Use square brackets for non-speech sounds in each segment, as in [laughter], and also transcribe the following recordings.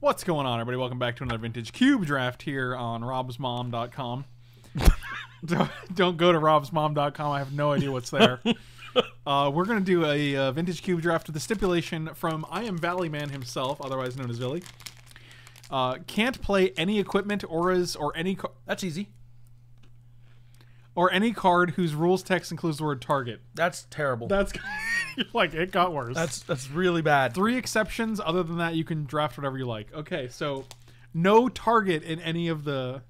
What's going on, everybody? Welcome back to another Vintage Cube Draft here on robsmom.com. [laughs] don't, don't go to robsmom.com. I have no idea what's there. [laughs] uh, we're going to do a uh, Vintage Cube Draft with the stipulation from I Am Valley Man himself, otherwise known as Billy. Uh, can't play any equipment, auras, or any ca- That's easy. or any card whose rules text includes the word target. That's terrible. That's [laughs] [laughs] like it got worse. that's that's really bad. three exceptions. Other than that, you can draft whatever you like. Okay, so no target in any of the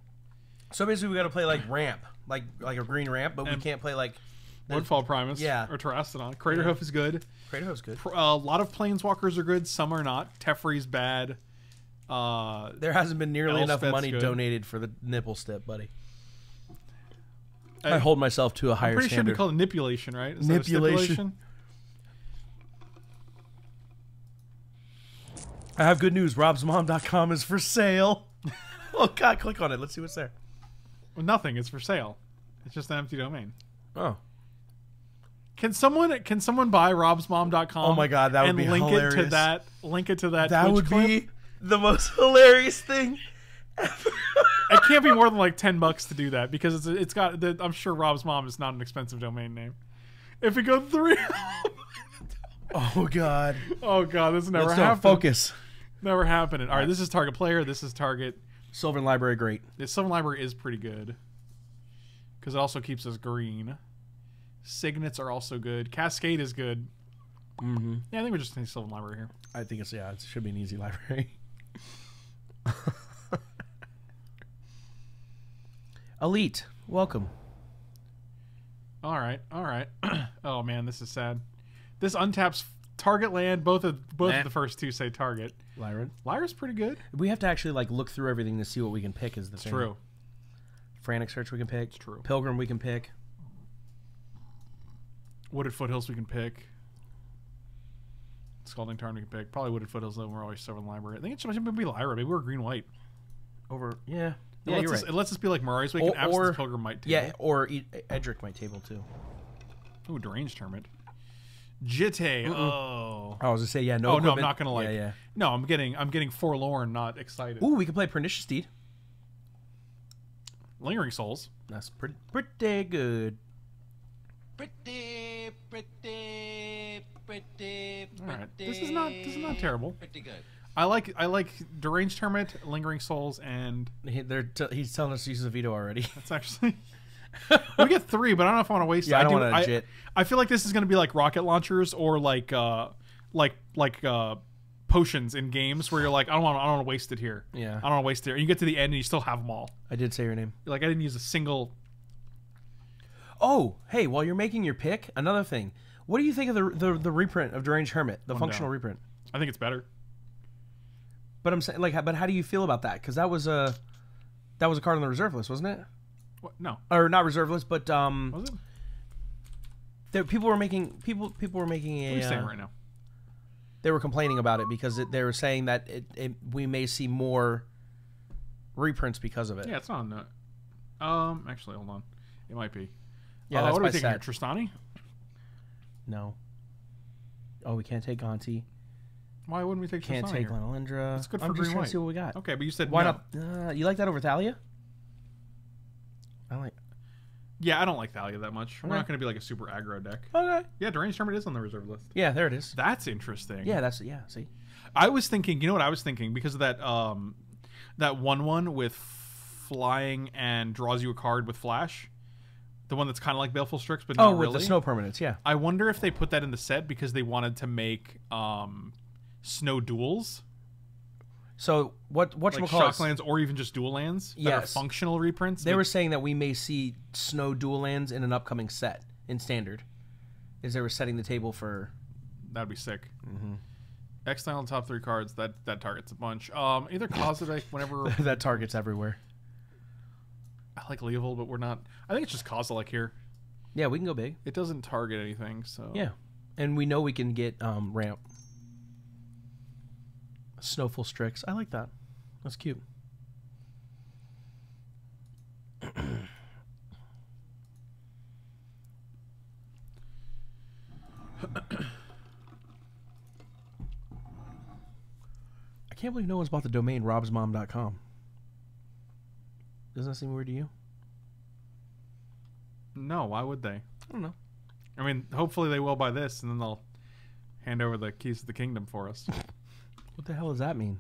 So basically, we got to play like ramp, like like a green ramp, but we And- can't play like. Woodfall Primus Yeah. or Terrastodon. Craterhoof is good. Kratos good. Pr- A lot of Planeswalkers are good. Some are not. Teferi's bad. Uh, There hasn't been nearly enough Elspeth's money good. donated for the nipple step, buddy. I, I- hold myself to a higher I'm pretty sure standard. we call it manipulation, right? Is that a Manipulation. stipulation? I have good news. RobsMom.com is for sale. [laughs] oh God, click on it. Let's see what's there. Well, nothing. It's for sale. It's just an empty domain. Oh, Can someone can someone buy robsmom.com? Oh my God, that would and be link it to that link it to that. that Twitch would clip? be the most [laughs] hilarious thing. It can't be more than like ten bucks to do that because it's it's got. The, I'm sure Rob's mom is not an expensive domain name. If it goes three, [laughs] Oh God. oh god, this never Let's happened. focus. Never happening. All right, this is target player. This is target. Sylvan Library, great. The Sylvan Library is pretty good because it also keeps us green. Signets are also good. Cascade is good. Mm-hmm. Yeah, I think we're just in Sylvan Library here. I think it's yeah, it should be an easy [laughs] library. [laughs] Elite, welcome. All right, all right. [clears throat] oh man, this is sad. This untaps target land. Both of both Nah. of the first two say target. Lyra. Lyra's pretty good. We have to actually like look through everything to see what we can pick. Is the thing. True. Frantic Search we can pick. It's true. Pilgrim we can pick. Wooded Foothills we can pick. Scalding Tarn we can pick. Probably Wooded Foothills though. We're always Sylvan Library. I think it should be Lyra. Maybe we're green white. Over yeah. It Yeah, lets you're us, right. It lets us be like Murray, so we can Or- absence or- Pilgrim might table. Yeah, or e- Edric might table too. Ooh, deranged hermit. Jitte. Oh. I was gonna say yeah. No. oh no, I'm not gonna like. Yeah, yeah. No, I'm getting I'm getting forlorn, not excited. Ooh, we can play Pernicious Deed. Lingering Souls. That's pretty pretty good. Pretty, pretty, pretty, All right. This is not this is not terrible. Pretty good. I like I like deranged hermit, lingering souls, and He, they're t- he's telling us to use a veto already. that's actually. [laughs] [laughs] we get three, but I don't know if I want to waste. Yeah, it. I don't wanna I, jit. I feel like this is going to be like rocket launchers or like uh like like uh potions in games where you're like I don't want I don't want to waste it here. Yeah. I don't want to waste it. Here. And you get to the end and you still have them all. I did say your name. You're like I didn't use a single. Oh, hey, while you're making your pick, another thing. What do you think of the the, the reprint of Deranged Hermit, the functional reprint? I think it's better. But I'm saying, like, but how do you feel about that? Because that was a that was a card on the reserve list, wasn't it? What? No, Or not reserve list, but um, was it? There, people were making people people were making are a you saying uh, right now? they were complaining about it because it, they were saying that it, it we may see more reprints because of it. Yeah, it's not on the. Um, actually, hold on. It might be. Yeah, Uh, that's what are we thinking? here? Trostani? No. Oh, we can't take Gonti. Why wouldn't we take Can't Trostani take here? Lynalindra. It's good I'm for just green trying white. to see what we got. Okay, but you said Why no. not? Uh, you like that over Thalia? I like. Yeah, I don't like Thalia that much. We're Okay. not going to be like a super aggro deck. Okay. Yeah, Deranged Hermit is on the reserve list. Yeah, there it is. That's interesting. Yeah, that's yeah. See, I was thinking, you know what I was thinking because of that um that one one with flying and draws you a card with flash. The one that's kind of like Baleful Strix but oh, not with really. the snow permanents, yeah. I wonder if they put that in the set because they wanted to make um snow duels, So what? What like shocklands or even just dual lands that are functional reprints. They were saying that we may see snow dual lands in an upcoming set in standard. Is they were setting the table for That'd be sick. Mm-hmm. Exile on top three cards. That that targets a bunch. Um, either Kozilek [laughs] whenever [laughs] that targets everywhere. I like Leovold, but we're not. I think it's just Kozilek here. Yeah, we can go big. It doesn't target anything, so Yeah, and we know we can get um, ramp. Snowful Strix. I like that. That's cute. I can't believe no one's bought the domain robsmom.com. Doesn't that seem weird to you? No, why would they? I don't know. I mean, hopefully they will buy this, and then they'll hand over the keys to the kingdom for us. [laughs] What the hell does that mean?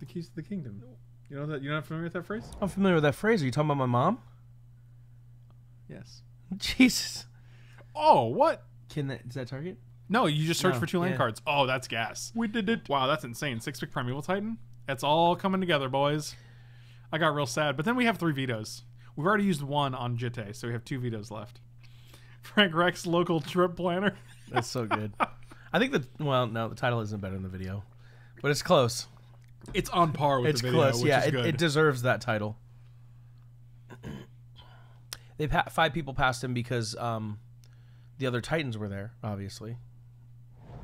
the keys to the kingdom. You know that you're not familiar with that phrase? I'm familiar with that phrase. Are you talking about my mom? Yes. [laughs] Jesus. Oh, what? Can that is that Target? No, you just search No, for two land yeah. cards. Oh, that's gas. We did it. Wow, that's insane. Six pick Primeval Titan. It's all coming together, boys. I got real sad, but then we have three vetoes. We've already used one on Jitte, so we have two vetoes left. [laughs] Frank Rex local trip planner. That's so good. [laughs] I think the well, no, the title isn't better than the video, but it's close. It's on par with it's the video, close. Yeah, it, it deserves that title. [clears throat] They pa- five people passed him because um, the other Titans were there. Obviously,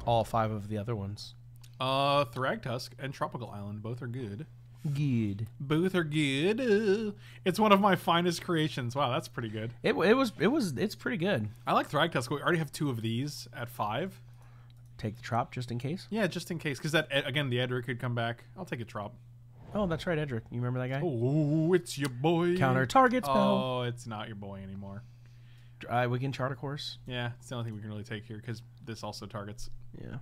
all five of the other ones. uh, Thragtusk and Tropical Island both are good. Good. Both are good. Uh, it's one of my finest creations. Wow, that's pretty good. It, it was it was it's pretty good. I like Thragtusk. We already have two of these at five. Take the trop just in case. Yeah, just in case, because that again, the Edric could come back. I'll take a drop. Oh, that's right, Edric. You remember that guy? Oh, it's your boy. Counter target spell. Oh, it's not your boy anymore. Uh, we can chart a course. Yeah, it's the only thing we can really take here because this also targets. Yeah.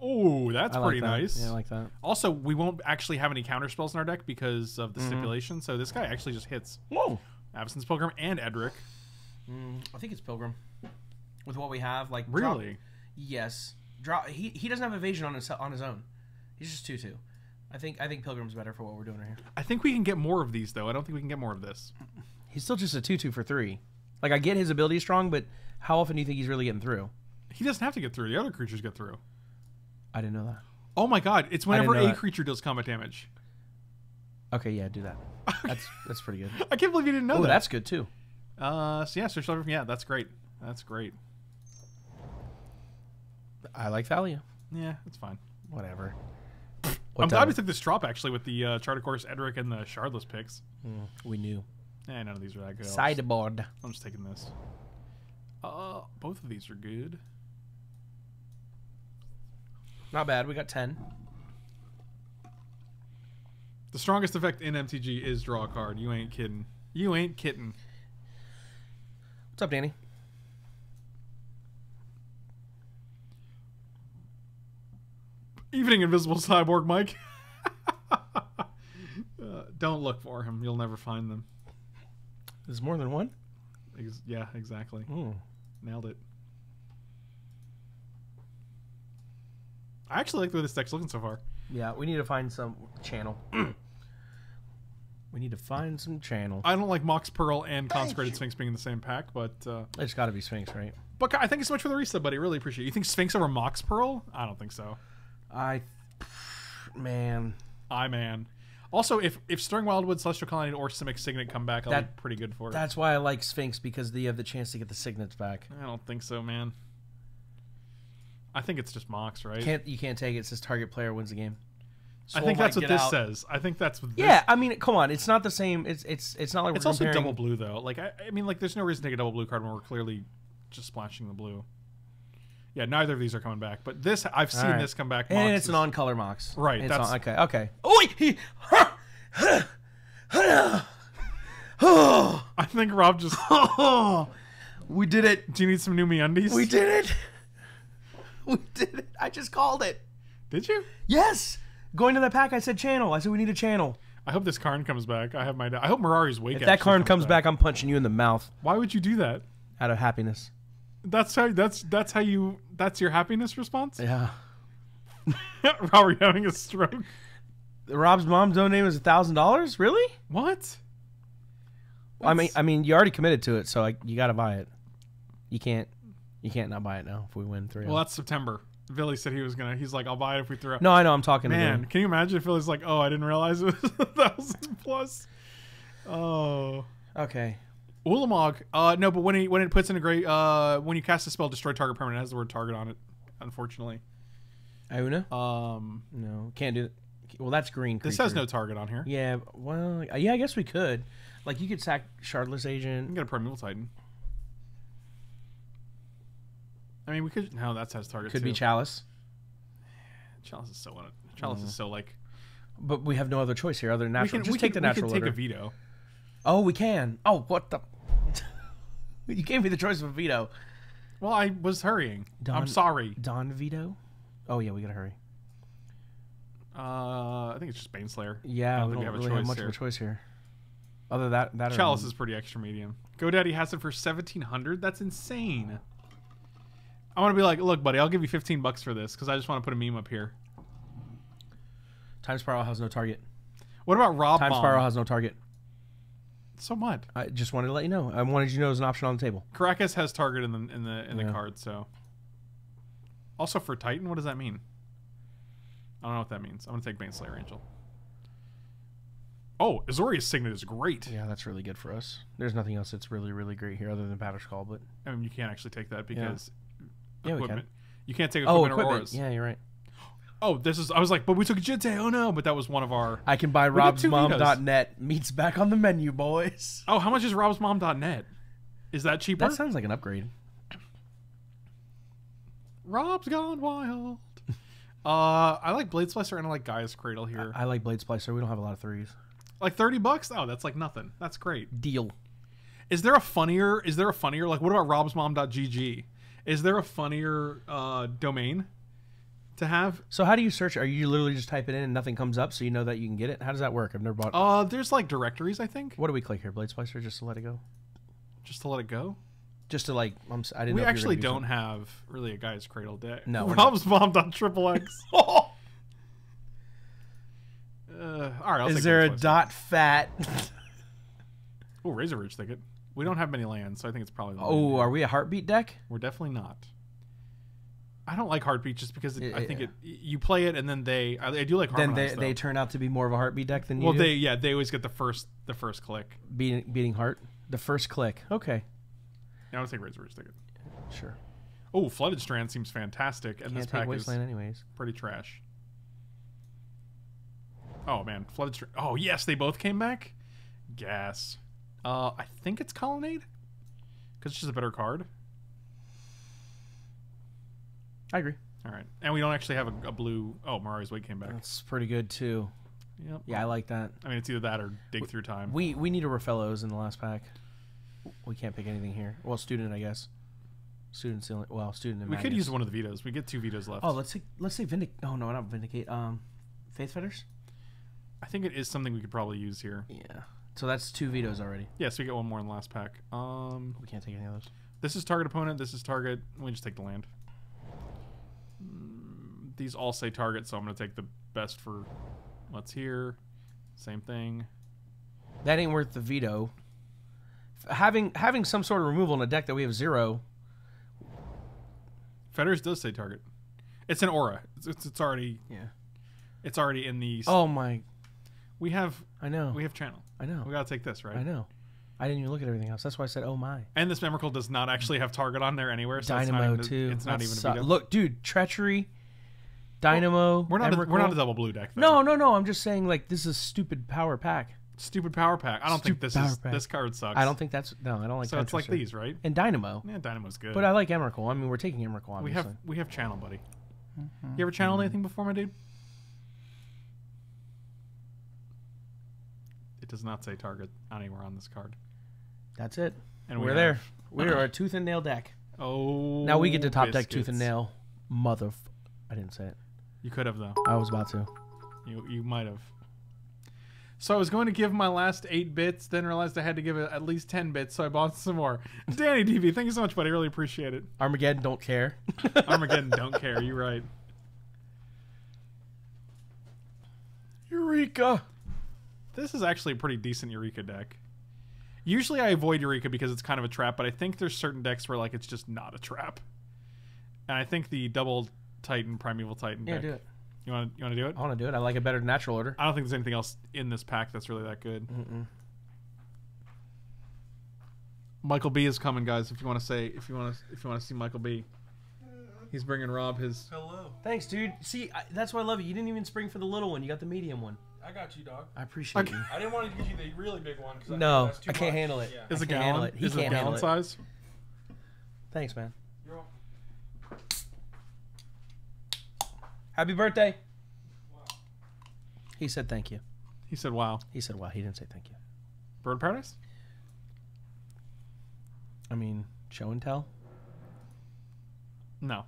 Oh, that's I like pretty that. nice. Yeah, I like that. also, we won't actually have any counter spells in our deck because of the Mm-hmm. stipulation. So this guy actually just hits Whoa. Avacyn's Pilgrim and Edric. Mm, I think it's Pilgrim. With what we have, like drop- Really? yes. Drop. He he doesn't have evasion on his on his own. He's just two two. I think I think Pilgrim's better for what we're doing right here. I think we can get more of these though. I don't think we can get more of this. He's still just a two two for three. Like I get his ability strong, but how often do you think he's really getting through? He doesn't have to get through. The other creatures get through. I didn't know that. Oh my god! It's didn't whenever know a that. creature deals combat damage. Okay, yeah, do that. [laughs] That's that's pretty good. I can't believe you didn't know Oh, that. that's good too. Uh, so yeah, search level. Yeah, that's great. That's great. I like Thalia. Yeah, it's fine. Whatever. I'm glad we took this drop actually with the uh, Chart a Course, Edric, and the Shardless picks. we knew. Eh, none of these are that good. I'll just- Sideboard. I'm just taking this. Uh, both of these are good. Not bad. We got ten. The strongest effect in MTG is draw a card. You ain't kidding. You ain't kidding. What's up, Danny? Evening, Invisible Cyborg Mike. [laughs] uh, don't look for him. You'll never find them. There's more than one. Ex- yeah, exactly. Mm. Nailed it. I actually like the way this deck's looking so far. Yeah, we need to find some channel. [clears throat] we need to find some channel. I don't like Mox Pearl and Consecrated Sphinx being in the same pack, but uh, It's got to be Sphinx, right? but I thank you so much for the reset, buddy. Really appreciate it. You think Sphinx over Mox Pearl? I don't think so. I, man, I man. Also, if if Stirring Wildwood, Celestial Colony, or Simic Signet come back, I'll be That- pretty good for it. that's why I like Sphinx because you have the chance to get the signets back. I don't think so, man. I think it's just Mox, right? Can't you can't take it? It says target player wins the game. I think might that's what this out. says. I think that's what this Yeah, I mean, come on, it's not the same. It's it's it's not like It's we're also comparing. double blue though. Like I, I mean, like there's no reason to take a double blue card when we're clearly just splashing the blue. Yeah, neither of these are coming back, but this I've seen Alright. this come back. and Mox it's an is- on-color mox. Right, It's that's- on, okay. Okay. Oi! He, oh, [laughs] I think Rob just. [laughs] we did it. Do you need some new MeUndies? We did it. [laughs] We did it. I just called it. Did you? Yes. Going to the pack, I said channel. I said we need a channel. I hope this Karn comes back. I have my. I hope Mirari's wake. Up. If that Karn comes back, I'm punching you in the mouth why would you do that? out of happiness. That's how. That's that's how you. That's your happiness response. Yeah. Rob, are you having a stroke? Rob's mom's donate was a thousand dollars. Really? What? I mean, I mean, you already committed to it, so you got to buy it. You can't, you can't not buy it now if we win three. Oh. Well, that's September. Billy said he was gonna. He's like, I'll buy it if we throw. no, I know. I'm talking to Man, can you imagine if Billy's like, oh, I didn't realize it was [laughs] a thousand plus. Oh. Okay. Ulamog. Uh, no, but when he when it puts in a great uh when you cast a spell, destroy target permanent it has the word target on it. Unfortunately, Iuna? um, No, can't do. Well, that's green. this has no target on here. Yeah. Well, yeah. I guess we could. Like, you could sack Shardless You Agent. can get a primeval titan. I mean, we could. No, that has target. Could too. be Chalice. Chalice is so on it. Chalice is so like. But we have no other choice here other than natural. We natural. can, Just we take can, the we can natural take order. a veto. Oh, we can. Oh, what the? [laughs] you gave me the choice of a veto. Well, I was hurrying. I'm Don- sorry. Don veto. Oh yeah, we gotta hurry. Uh, I think it's just Baneslayer. I Yeah, don't we think don't we have a really have much here. of a choice here. Other that that Chalice is pretty extra medium. GoDaddy has it for seventeen hundred. That's insane. I want to be like, look, buddy, I'll give you fifteen bucks for this because I just want to put a meme up here. Time Spiral has no target. What about Rob Time Bomb? Spiral has no target. so what? I just wanted to let you know. I wanted you to know as an option on the table. Karakas has target in the in the in the card. So, also for Titan, what does that mean? I don't know what that means. I'm gonna take Baneslayer Angel. Oh, Azorius Signet is great. Yeah, that's really good for us. There's nothing else that's really really great here other than Batterskull, but I mean, you can't actually take that because Yeah, we can. equipment. You can't take oh, equipment, or equipment. Yeah, you're right. Oh, this is. I was like, but we took Jitte. Oh no, but that was one of our. I can buy We get two robsmom.net. Meets back on the menu, boys. Oh, how much is robsmom.net? Is that cheaper? That sounds like an upgrade. Rob's gone wild. [laughs] uh, I like Blade Splicer and I like Gaea's Cradle here. I like Blade Splicer. We don't have a lot of threes. like thirty bucks. Oh, that's like nothing. That's great. Deal. Is there a funnier? Is there a funnier? Like, what about Rob's robsmom.gg? Is there a funnier uh, domain to have? So how do you search? Are you literally just type it in and nothing comes up, so you know that you can get it? How does that work? I've never bought. Uh, there's like directories. I think what do we click here? Blade Splicer, just to let it go. just to let it go. Just to like, I'm. I didn't. We know if actually do don't have really a Gaea's Cradle deck. No, [laughs] we're not. robsmom.xxx. something. [laughs] Uh, all right, I'll Is there a dot fat? Oh, Razorverge Thicket. We don't have many lands, so I think it's probably. the oh, land. are we a heartbeat deck? We're definitely not. I don't like Heartbeat just because it, I think Yeah. it. You play it and then they. I, I do like Then they, though. they turn out to be more of a heartbeat deck than you well, do? they yeah they always get the first the first click. beating beating heart. The first click. Okay, Yeah, I would take Razorverge Thicket. sure. Oh, Flooded Strand seems fantastic, and Can't this pack is anyways. pretty trash. Oh man, Flooded Strand. Oh yes, they both came back. Gas. Uh, I think it's Colonnade because it's just a better card. I agree. All right, and we don't actually have a, a blue. Oh, Mirari's Wake came back. That's pretty good too. Yep. Yeah, I like that. I mean, it's either that or dig through time. We we need a Rofellos in the last pack. We can't pick anything here. Well, student, I guess. Student's the only. Well, student and We could use one of the vetoes. We get two vetoes left. Oh, let's say let's say vindic. Oh no, not vindicate. Um, faith fetters. I think it is something we could probably use here. Yeah. So that's two vetoes already. Yes, we get one more in the last pack. Um, We can't take any of those. this is target opponent. This is target. We just take the land. Mm, These all say target, so I'm gonna take the best for what's here. Same thing. That ain't worth the veto. Having having some sort of removal in a deck that we have zero. Fetters does say target. It's an aura. It's, it's, it's already Yeah. it's already in the. Oh my! We have I know. we have channel. I know. We gotta take this right. I know. I didn't even look at everything else. That's why I said, "Oh my." And this Memorable does not actually have target on there anywhere. So it's not Dynamo too. It's not That even a suck- Look, dude, treachery. Dynamo. We're not. A, we're not a double blue deck. Though. No, no, no. I'm just saying, like, this is a stupid power pack. Stupid power pack. I don't think this is pack. this card sucks. I don't think that's no. I don't like. so. It's like these, right? and Dynamo. Yeah, Dynamo's good. But I like Emrakul. I mean, we're taking Emrakul. Obviously. we have we have channel, buddy. Mm-hmm. You ever channeled anything before, my dude? It does not say target anywhere on this card. That's it. And we we're there. [coughs] We're a tooth and nail deck. Oh, Now we get to top deck tooth and nail. Mother. I didn't say it. You could have though. I was about to. You you might have. So I was going to give my last eight bits, then realized I had to give it at least ten bits, so I bought some more. [laughs] Danny DV, thank you so much, buddy. I really appreciate it. Armageddon don't care. [laughs] Armageddon, don't [laughs] care. You're right. Eureka. This is actually a pretty decent Eureka deck. Usually I avoid Eureka because it's kind of a trap, but I think there's certain decks where like it's just not a trap. And I think the double Titan, Primeval Titan Yeah, deck. do it. You want you want to do it? I want to do it. I like it better than natural order. I don't think there's anything else in this pack that's really that good. Mm-mm. Michael B is coming, guys. If you want to say, if you want to, if you want to see Michael B, he's bringing Rob his. Hello. Thanks, dude. See, I, that's why I love you. You didn't even spring for the little one. You got the medium one. I got you, dog. I appreciate Okay. you. I didn't want to give you the really big one. 'cause I No, that's I can't much. handle it. Yeah. Is I a gallon? it. He is it can't handle gallon it. size? Thanks, man. You're welcome. Happy birthday. He said thank you. He said, "Wow, He said wow. He didn't say thank you. Bird Paradise." I mean, show and tell. No.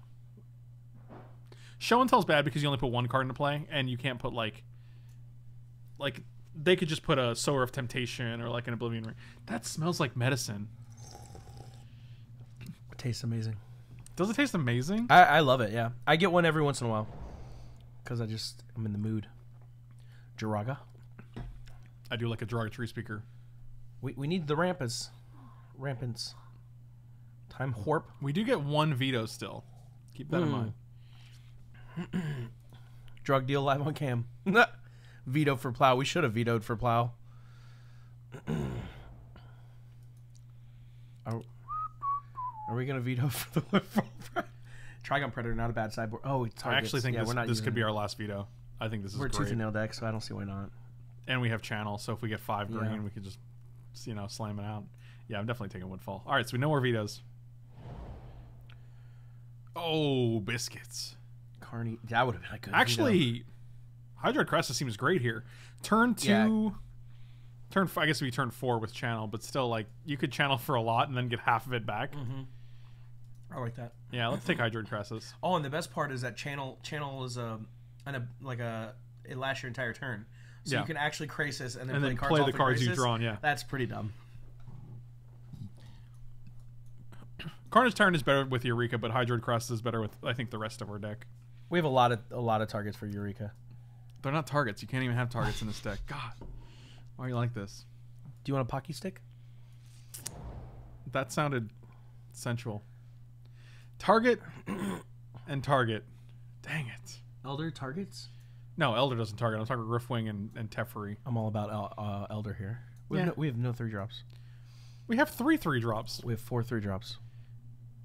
Show and tell's bad because you only put one card into play, and you can't put like, like they could just put a Sower of Temptation or like an Oblivion Ring. That smells like medicine. It tastes amazing. Does it taste amazing? I, I love it. Yeah, I get one every once in a while because I just I'm in the mood. Joraga. I do like a Joraga Treespeaker. We we need the rampants. Rampants. Time Horp. We do get one veto still. Keep that in Hmm. mind. [clears throat] Drug deal live on cam. [laughs] Veto for plow. We should have vetoed for plow. are, are we gonna veto [laughs] for the Trygon Predator? Not a bad sideboard. Oh, it's I actually think yeah, this, this could be our last veto. I think this is We're tooth great. and nail deck, so I don't see why not. and we have channel, so if we get five green, Yeah. we could just you know slam it out. Yeah, I'm definitely taking Woodfall. All right, so we know more vetoes. Oh, biscuits. Carney, that would have been a good. veto. Hydroid Krasis seems great here. Turn two, Yeah. turn. I guess we turn four with channel, but still, like you could channel for a lot and then get half of it back. Mm-hmm. I like that. Yeah, let's take Hydroid Krasis. [clears throat] Oh, and the best part is that channel channel is a, an, a like a it lasts your entire turn, so Yeah. you can actually crisis and then And play then cards play the cards you've drawn, yeah. that's pretty dumb. [clears throat] Carnage Tyrant is better with Eureka, but Hydroid Krasis is better with I think the rest of our deck. We have a lot of a lot of targets for Eureka. They're not targets. You can't even have targets in this deck. [sighs] God, why are you like this? Do you want a Pocky stick? That sounded sensual. Target [clears throat] and target. Dang it. Elder targets? No, Elder doesn't target. I'm talking Riftwing and, and Teferi. I'm all about El- uh, Elder here. We, have Yeah. no, we have no three drops. We have three three drops. We have four three drops.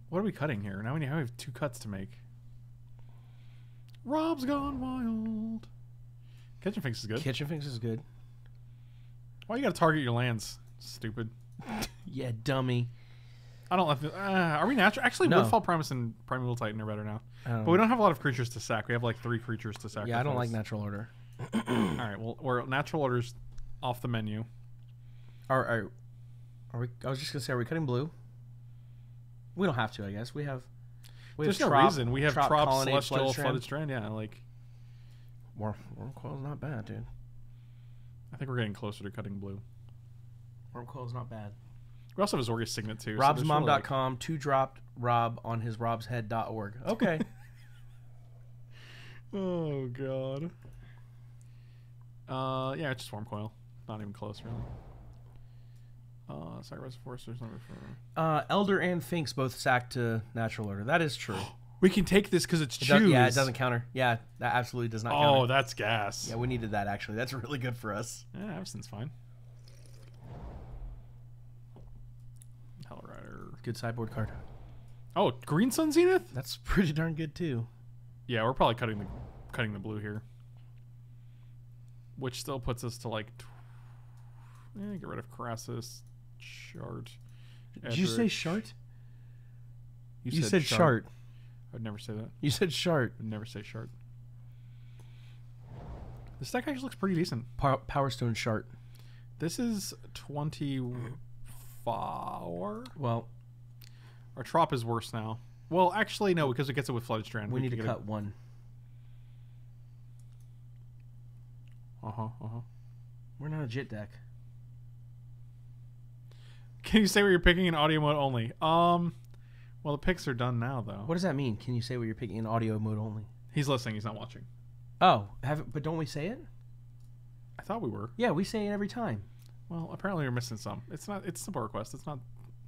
What are we cutting here? Now we have two cuts to make. Rob's gone wild. Kitchen Finks is good. Kitchen Finks is good. Why you gotta target your lands? Stupid. Yeah, dummy. I don't like. Uh, are we natural? Actually, No. Woodfall Primus and Primeval Titan are better now. Um, But we don't have a lot of creatures to sack. We have like three creatures to sack. yeah, I don't like natural order. [coughs] All right, well, we're natural orders off the menu. Are, are, are we? I was just gonna say, are we cutting blue? We don't have to, I guess. We have. We There's have no Trop- reason. We have Trop, Trop, Celestial, Flooded. Strand. Yeah, like Worm, Wormcoil's not bad, dude. I think we're getting closer to cutting blue. Wormcoil's not bad. We also have a Azorius Signet too. so there's really, like- two dropped Rob on his robshead.org. Okay. [laughs] Oh god. Uh, yeah, it's just Worm Coil. Not even close, really. Uh, Sacrifice Force. There's number four. uh, Elder and Finks both sacked to natural order. That is true. [gasps] [gasps] We can take this because it's It yeah, it doesn't counter. Yeah, that absolutely does not Oh, counter. that's gas. Yeah, we needed that actually. That's [laughs] really good for us. Yeah, Absint's fine. Hell Rider. Good sideboard card. Oh, Green Sun Zenith. That's pretty darn good too. Yeah, we're probably cutting the cutting the blue here, which still puts us to like. Eh, get rid of Krasis, Shart. Did you say shart? You, said, shart. I'd never say that. You said shart. I'd never say Shart. This deck actually looks pretty decent. Pow- Power Stone shart. This is twenty four. Well, Our Trop is worse now. Well, actually, no, because it gets it with Flooded Strand. we need to cut one. Uh huh. Uh huh. We're not a jit deck. Can you say what you're picking in audio mode only? Um, well, the picks are done now, though. What does that mean? Can you say what you're picking in audio mode only? He's listening. He's not watching. Oh, have but don't we say it? I thought we were. Yeah, we say it every time. Well, apparently you're missing some. It's not. It's a simple request. It's not.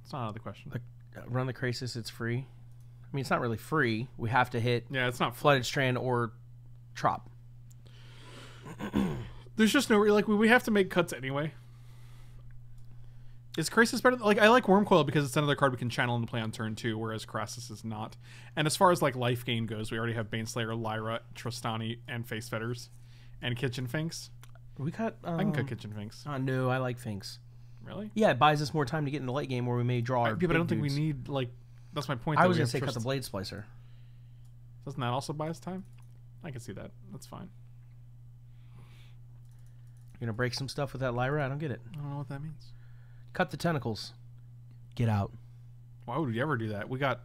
It's not out of the question. Like- Uh, Run the Krasis. It's free. I mean, it's not really free. We have to hit Yeah, it's not. Fl- flooded strand or trop. There's just no like we, we have to make cuts anyway. Is Krasis better? Like I like Wormcoil because it's another card we can channel into play on turn two, whereas Krasis is not. And as far as like life gain goes, we already have Baneslayer, Lyra, Trostani, and Faith's Fetters, and Kitchen Finks. We cut. Um, I can cut Kitchen Finks. Oh no, I like Finks. Really? Yeah, it buys us more time to get in the late game where we may draw. I, Our yeah, but I don't big think we need like. That's my point. I was gonna say cut the blade splicer. Doesn't that also buy us time? I can see that. That's fine. You're gonna break some stuff with that Lyra. I don't get it. I don't know what that means. Cut the tentacles. Get out. Why would we ever do that? We got,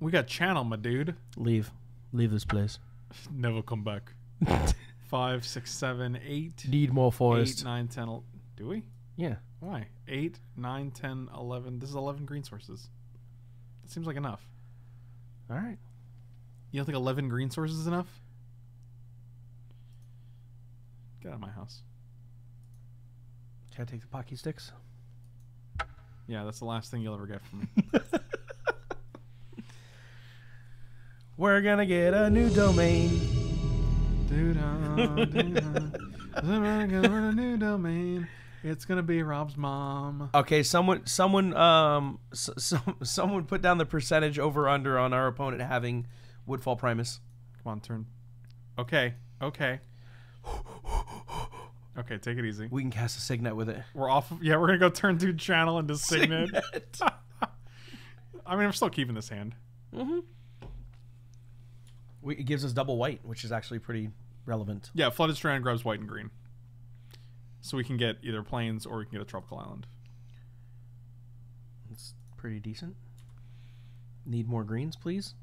we got channel, my dude. Leave. Leave this place. [laughs] Never come back. [laughs] Five, six, seven, eight, Need more forest. eight, nine, ten. el- Do we? Yeah. Why? Eight, nine, ten, eleven. This is eleven green sources. That seems like enough. All right. You don't think eleven green sources is enough? Get out of my house. Can I take the pocky sticks? Yeah, that's the last thing you'll ever get from me. [laughs] We're gonna get a new domain. Doo-dah, doo-dah. We're going a new domain. It's gonna be Rob's mom. Okay, someone, someone, um, s- [laughs] some, someone put down the percentage over under on our opponent having Woodfall Primus. Come on, turn. Okay, okay. Okay, take it easy. We can cast a signet with it. We're off. Yeah, we're gonna go turn two channel into Signet. [laughs] I mean, I'm still keeping this hand. mm-hmm. We, it gives us double white, which is actually pretty relevant. Yeah, Flooded Strand grabs white and green. So we can get either plains or we can get a tropical island. It's pretty decent. Need more greens, please.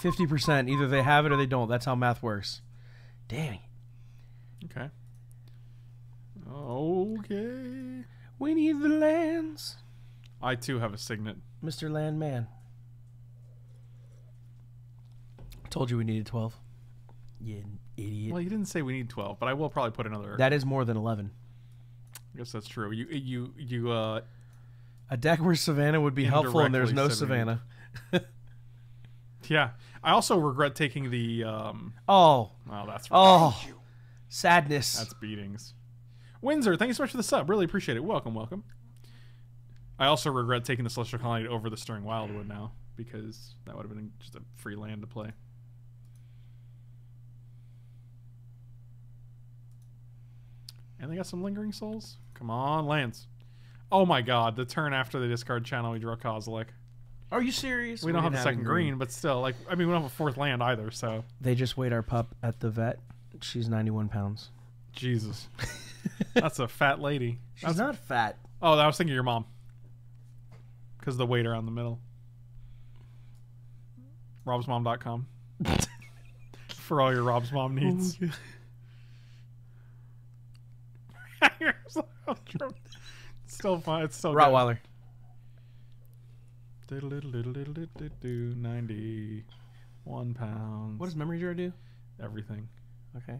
Fifty percent. Either they have it or they don't. That's how math works. Dang. Okay. Okay. We need the lands, I too have a signet. Mister Landman. Told you we needed twelve. You idiot. Well, you didn't say we need 12, but I will probably put another. that is more than eleven. I guess that's true. You you you uh A deck where Savannah would be helpful, and there's no Savannah. [laughs] yeah. I also regret taking the um. Oh, Oh, that's oh, sadness. That's beatings. Windsor, thank you so much for the sub. Really appreciate it. Welcome, welcome. I also regret taking the Celestial Colony over the Stirring Wildwood now because that would have been just a free land to play. And they got some Lingering Souls? Come on, lands. Oh my god, the turn after the discard channel, we draw Kozilek. Are you serious? We don't have didn't the second green, but still, like, I mean, we don't have a fourth land either, so. They just weighed our pup at the vet. She's 91 pounds. Jesus. [laughs] That's a fat lady. She's That's- not fat. Oh, I was thinking your mom. Because the weight around the middle. Rob'sMom.com. [laughs] For all your Rob's mom oh needs. still [laughs] fine. It's still good. Rottweiler. Diddle-diddle-diddle-diddle-diddle-diddle, 91 pounds. What does Memory Jar do? everything? Okay.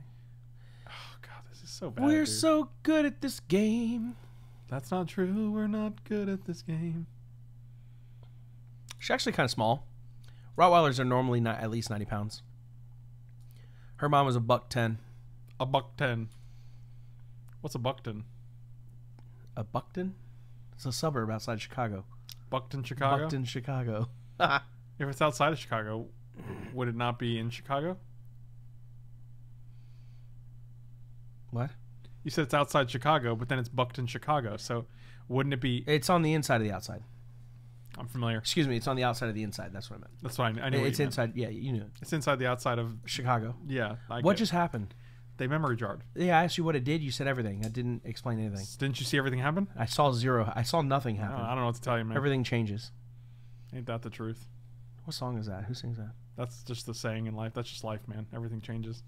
Oh, God, this is so bad. We're dude. so good at this game. That's not true. We're not good at this game. She's actually kind of small. Rottweilers are normally not at least 90 pounds. Her mom was a buck 10. A buck ten. What's a buckton? A Buckton? It's a suburb outside Chicago. Bucktown, Chicago. Bucktown, Chicago. [laughs] If it's outside of Chicago, would it not be in Chicago? what? You said it's outside Chicago, but then it's Bucktown, Chicago. So wouldn't it be? It's on the inside of the outside. I'm familiar. Excuse me, it's on the outside of the inside. That's what I meant. That's fine. I knew what it's you meant. inside. Yeah, you knew it. It's inside the outside of. Chicago. Yeah. I what it. just happened? They memory jarred. Yeah, I asked you what it did. You said everything. I didn't explain anything. Didn't you see everything happen? I saw zero. I saw nothing I don't, happen. I don't know what to tell you, man. Everything changes. Ain't that the truth? What song is that? Who sings that? That's just the saying in life. That's just life, man. Everything changes.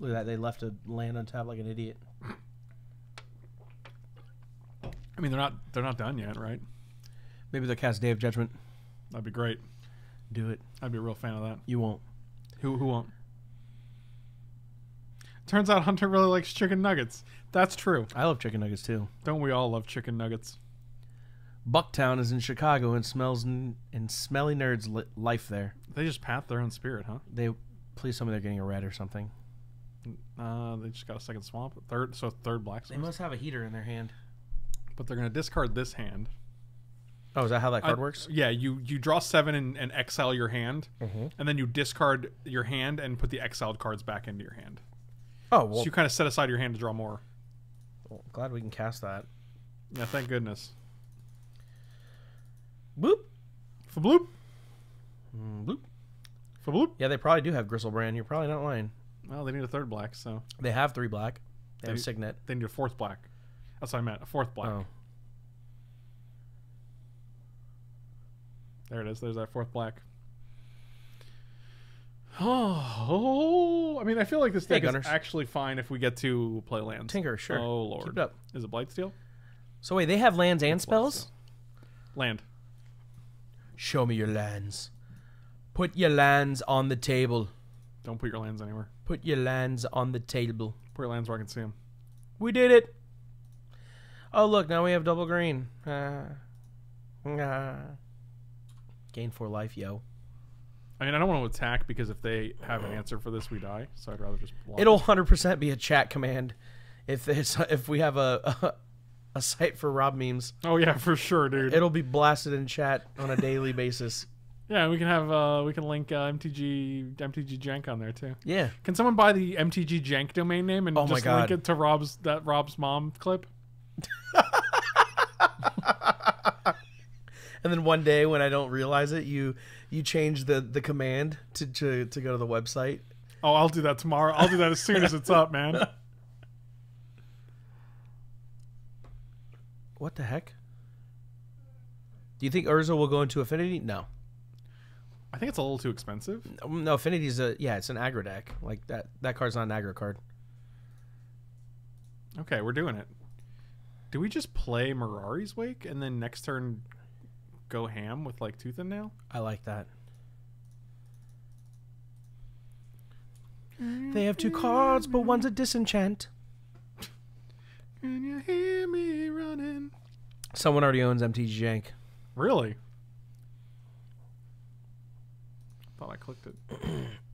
Look at that. They left a land on top like an idiot. I mean, they're not they're not done yet, right? Maybe they'll cast Day of Judgment. That'd be great. Do it. I'd be a real fan of that. You won't. Who who won't? Turns out Hunter really likes chicken nuggets. That's true. I love chicken nuggets too. Don't we all love chicken nuggets? Bucktown is in Chicago and smells n- and smelly nerds li- life there. They just pat their own spirit, huh? They please tell me they're getting a red or something. Uh, they just got a second swamp, third, so third black They must have a heater in their hand. But they're gonna discard this hand. Oh, is that how that card works? Yeah, you you draw seven and, and exile your hand, Mhm. and then you discard your hand and put the exiled cards back into your hand. Oh So you kind of set aside your hand to draw more. glad we can cast that. Yeah, thank goodness. Boop. For bloop. Mm, bloop. For bloop. Yeah, they probably do have Griselbrand. You're probably not lying. Well, they need a third black, so They have three black. They have They- Signet. they need a fourth black. That's what I meant. A fourth black. Oh. There it is. There's that fourth black. [gasps] Oh, I mean, I feel like this Hey, deck is actually fine if we get to play lands. Tinker, sure. Oh lord. Keep it up. Is it Blightsteel? So wait, they have lands and spells? Land. Show me your lands. Put your lands on the table. Don't put your lands anywhere. Put your lands on the table. Put your lands where I can see them. We did it. Oh look, now we have double green. Ah. Ah. Gain four life, yo. I mean, I don't want to attack because if they have an answer for this, we die. So I'd rather just. Block. It'll hundred percent be a chat command if it's if we have a, a [laughs] a site for Rob memes. Oh yeah, for sure, dude. It'll be blasted in chat on a daily basis. [laughs] yeah, we can have. uh We can link uh, MTG MTG Jank on there too. Yeah. Can someone buy the MTG Jank domain name and Oh my just link it to Rob's that Rob's mom clip? [laughs] And then one day when I don't realize it, you you change the the command to to, to go to the website. Oh, I'll do that tomorrow. I'll do that as soon as it's up, man. [laughs] What the heck? Do you think Urza will go into Affinity? No. I think it's a little too expensive. No, Affinity's a yeah, it's an aggro deck. Like that that card's not an aggro card. Okay, we're doing it. Do we just play Mirari's Wake and then next turn go ham with like Tooth and Nail? I like that. They have two cards, but one's a disenchant. Can you hear me running? Someone already owns MTG Jank. Really? Thought I clicked it. [clears throat]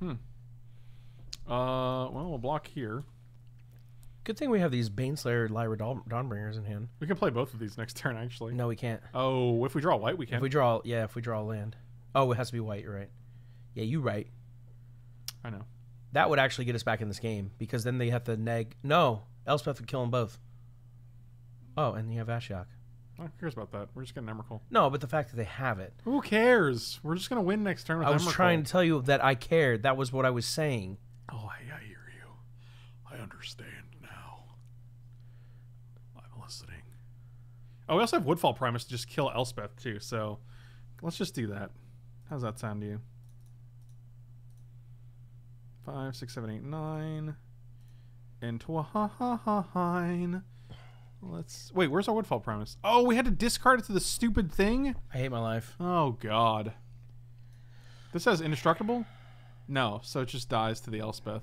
hmm. Uh, well, we'll block here. Good thing we have these Baneslayer Lyra Dawn- Dawnbringers in hand. We can play both of these next turn, actually. No, we can't. Oh, if we draw white, we can. If we draw, yeah, if we draw a land. Oh, it has to be white. You're right. Yeah, you right. I know. That would actually get us back in this game because then they have to neg. No, Elspeth would kill them both. Oh, and you have Ashiok. Who cares about that? We're just getting Emrakul. No, but the fact that they have it. Who cares? We're just gonna win next turn with I was Emrakul. trying to tell you that I cared. That was what I was saying. Oh, I, I hear you. I understand now. I'm listening. Oh, we also have Woodfall Primus to just kill Elspeth too. So let's just do that. How's that sound to you? Five, six, seven, eight, nine. Into a ha ha ha hine. Let's wait. Where's our Woodfall Primus? Oh, we had to discard it to the stupid thing. I hate my life. Oh God. This says indestructible? No, so it just dies to the Elspeth.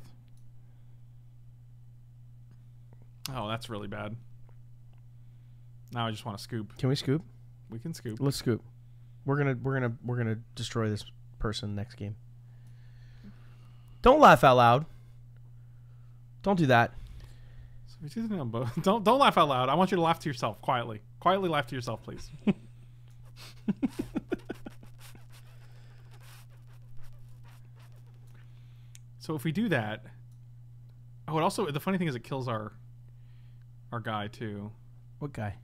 Oh, that's really bad. Now I just want to scoop. Can we scoop? We can scoop. Let's scoop. We're gonna we're gonna we're gonna destroy this person next game. Don't laugh out loud. Don't do that. So we do them both. [laughs] Don't don't laugh out loud. I want you to laugh to yourself quietly. Quietly laugh to yourself, please. [laughs] so if we do that, oh, it also the funny thing is it kills our our guy too, What guy?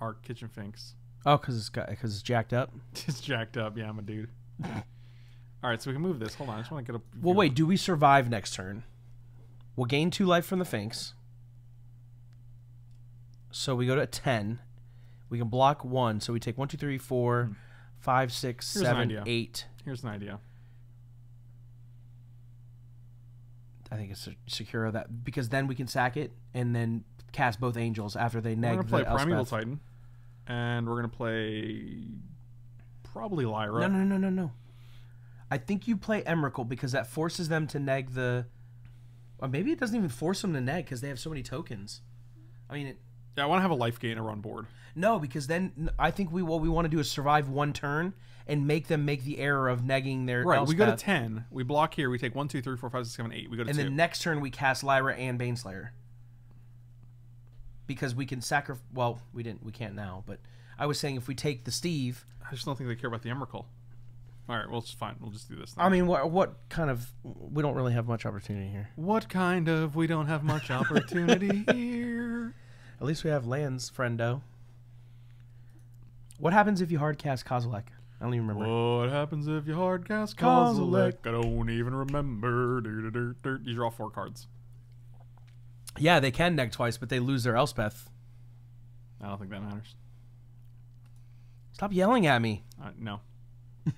our kitchen finks. Oh, cause it's got cause it's jacked up. [laughs] It's jacked up. Yeah, I'm a dude. All right, so we can move this. Hold on, I just want to get a. Well, wait. Do we survive next turn? We'll gain two life from the Finks. So we go to a ten. We can block one. So we take one, two, three, four, hmm. five, six, Here's seven, eight. Here's an idea. I think it's secure that because then we can sack it and then cast both angels after they We're gonna play Primeval. Titan, and we're gonna play probably Lyra. No, no, no, no, no. I think you play Emrakul because that forces them to neg the. Or maybe it doesn't even force them to neg because they have so many tokens. I mean, it, Yeah, I want to have a life gainer on board. no, because then I think we what we want to do is survive one turn and make them make the error of negging their Right, we go to ten. We block here. We take one, two, three, four, five, six, seven, eight. We go to and two. then next turn we cast Lyra and Baneslayer. Because we can sacrifice. Well, we didn't. We can't now. But I was saying if we take the Steve, I just don't think they care about the Emrakul. All right, well it's fine. We'll just do this. I mean, what what kind of? We don't really have much opportunity here. what kind of? We don't have much [laughs] opportunity here. At least we have lands, friendo. What happens if you hard cast Kozilek? I don't even remember. What happens if you hard cast Kozilek? I don't even remember. Dur, dur, dur, dur. You draw four cards. Yeah, they can neg twice, but they lose their Elspeth. I don't think that matters. Stop yelling at me. Uh, no. [laughs]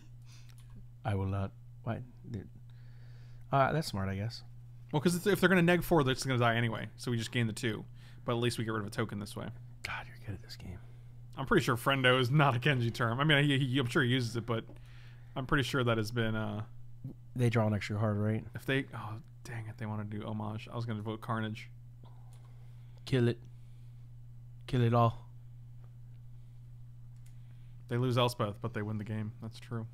I will not. Why? Uh, that's smart, I guess. Well, because if they're going to neg four, they're just going to die anyway. So we just gain the two. But at least we get rid of a token this way. God, you're good at this game. I'm pretty sure friendo is not a Kenji term. I mean, he, he, I'm sure he uses it, but I'm pretty sure that has been. Uh, They draw an extra card, right? if they, oh dang it, they want to do homage. I was going to vote Carnage. Kill it. Kill it all. They lose Elspeth, but they win the game. That's true.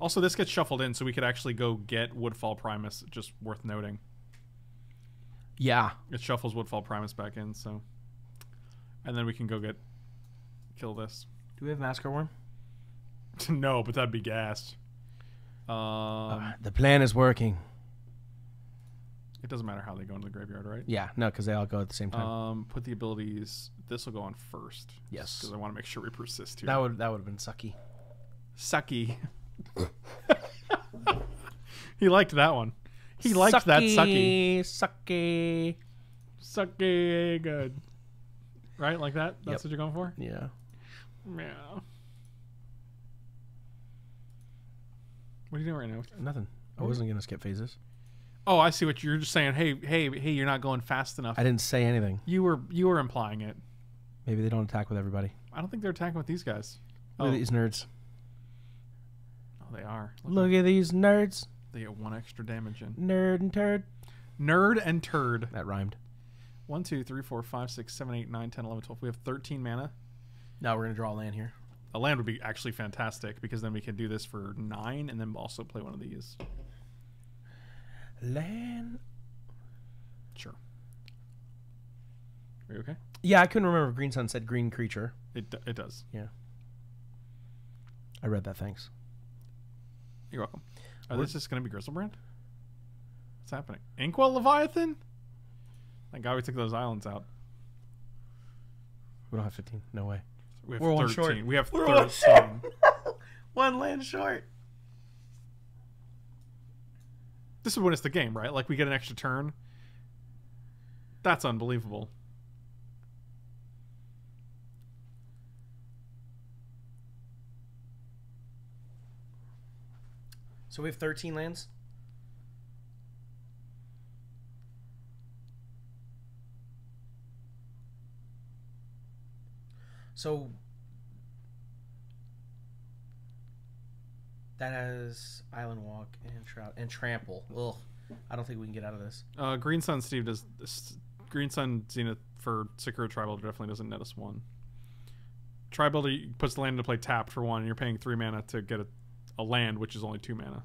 Also, this gets shuffled in, so we could actually go get Woodfall Primus. Just worth noting. Yeah. It shuffles Woodfall Primus back in, so. And then we can go get. Kill this. Do we have Masker Worm? [laughs] no, but that'd be gassed. Um, Uh, the plan is working. it doesn't matter how they go into the graveyard, right? Yeah, no, because they all go at the same time. Um, put the abilities. This will go on first. Yes. Because I want to make sure we persist here. that would that would have been sucky. sucky. [laughs] he liked that one. He liked that sucky. Sucky. Sucky good. Right, like that. That's Yep. what you're going for. Yeah. Yeah. What are you doing right now? Nothing. I wasn't gonna skip phases. Oh, I see what you're just saying. Hey, hey, hey! You're not going fast enough. I didn't say anything. You were you were implying it. Maybe they don't attack with everybody. I don't think they're attacking with these guys. Look Oh, at these nerds. oh, they are. Look, Look at these nerds. They get one extra damage in. Nerd and turd. Nerd and turd. That rhymed. 1, 2, 3, 4, 5, 6, 7, 8, 9, 10, 11, 12. We have 13 mana. Now we're gonna draw a land here. A land would be actually fantastic because then we can do this for 9 and then also play one of these. Land. Sure. Are you okay? Yeah, I couldn't remember if Green Sun said green creature. It, it does. Yeah. I read that. Thanks. You're welcome. Are this just going to be Griselbrand? What's happening? Inkwell Leviathan? Thank God we took those islands out. We don't have 15. No way. We have We're one 13. short. We have We're one 13. [laughs] One land short. this is when it's the game, right? Like we get an extra turn. That's unbelievable. So we have 13 lands. So that has Island Walk and Shroud and Trample. Ugh. I don't think we can get out of this. Uh, Green Sun Steve does. s- Green Sun Zenith for Sakura Tribal definitely doesn't net us one. Tribal puts the land into play tapped for one, and you're paying three mana to get a, a land, which is only two mana.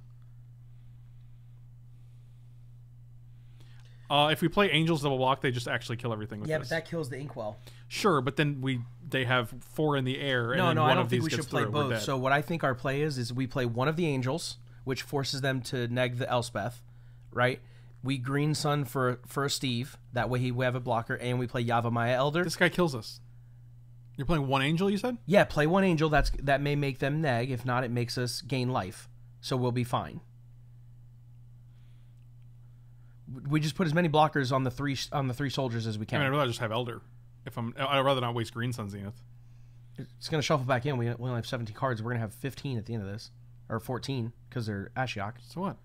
Uh, if we play Angels Double Block, they just actually kill everything with Yeah, this. but that kills the Inkwell. Sure, but then we they have four in the air. And No, no, one I don't think we should play through, both. So what I think our play is is we play one of the Angels, which forces them to neg the Elspeth, right? We Green Sun for for Steve. That way he we have a blocker, and we play Yavimaya Elder. this guy kills us. You're playing one Angel, you said? Yeah, play one angel. That's that may make them neg. If not, it makes us gain life. So we'll be fine. We just put as many blockers on the three on the three soldiers as we can. I mean, I'd rather just have Elder. If I'm, I'd rather not waste Green Sun Zenith. it's gonna shuffle back in. We, we only have 17 cards. We're gonna have 15 at the end of this, or 14 because they're Ashiok. So what?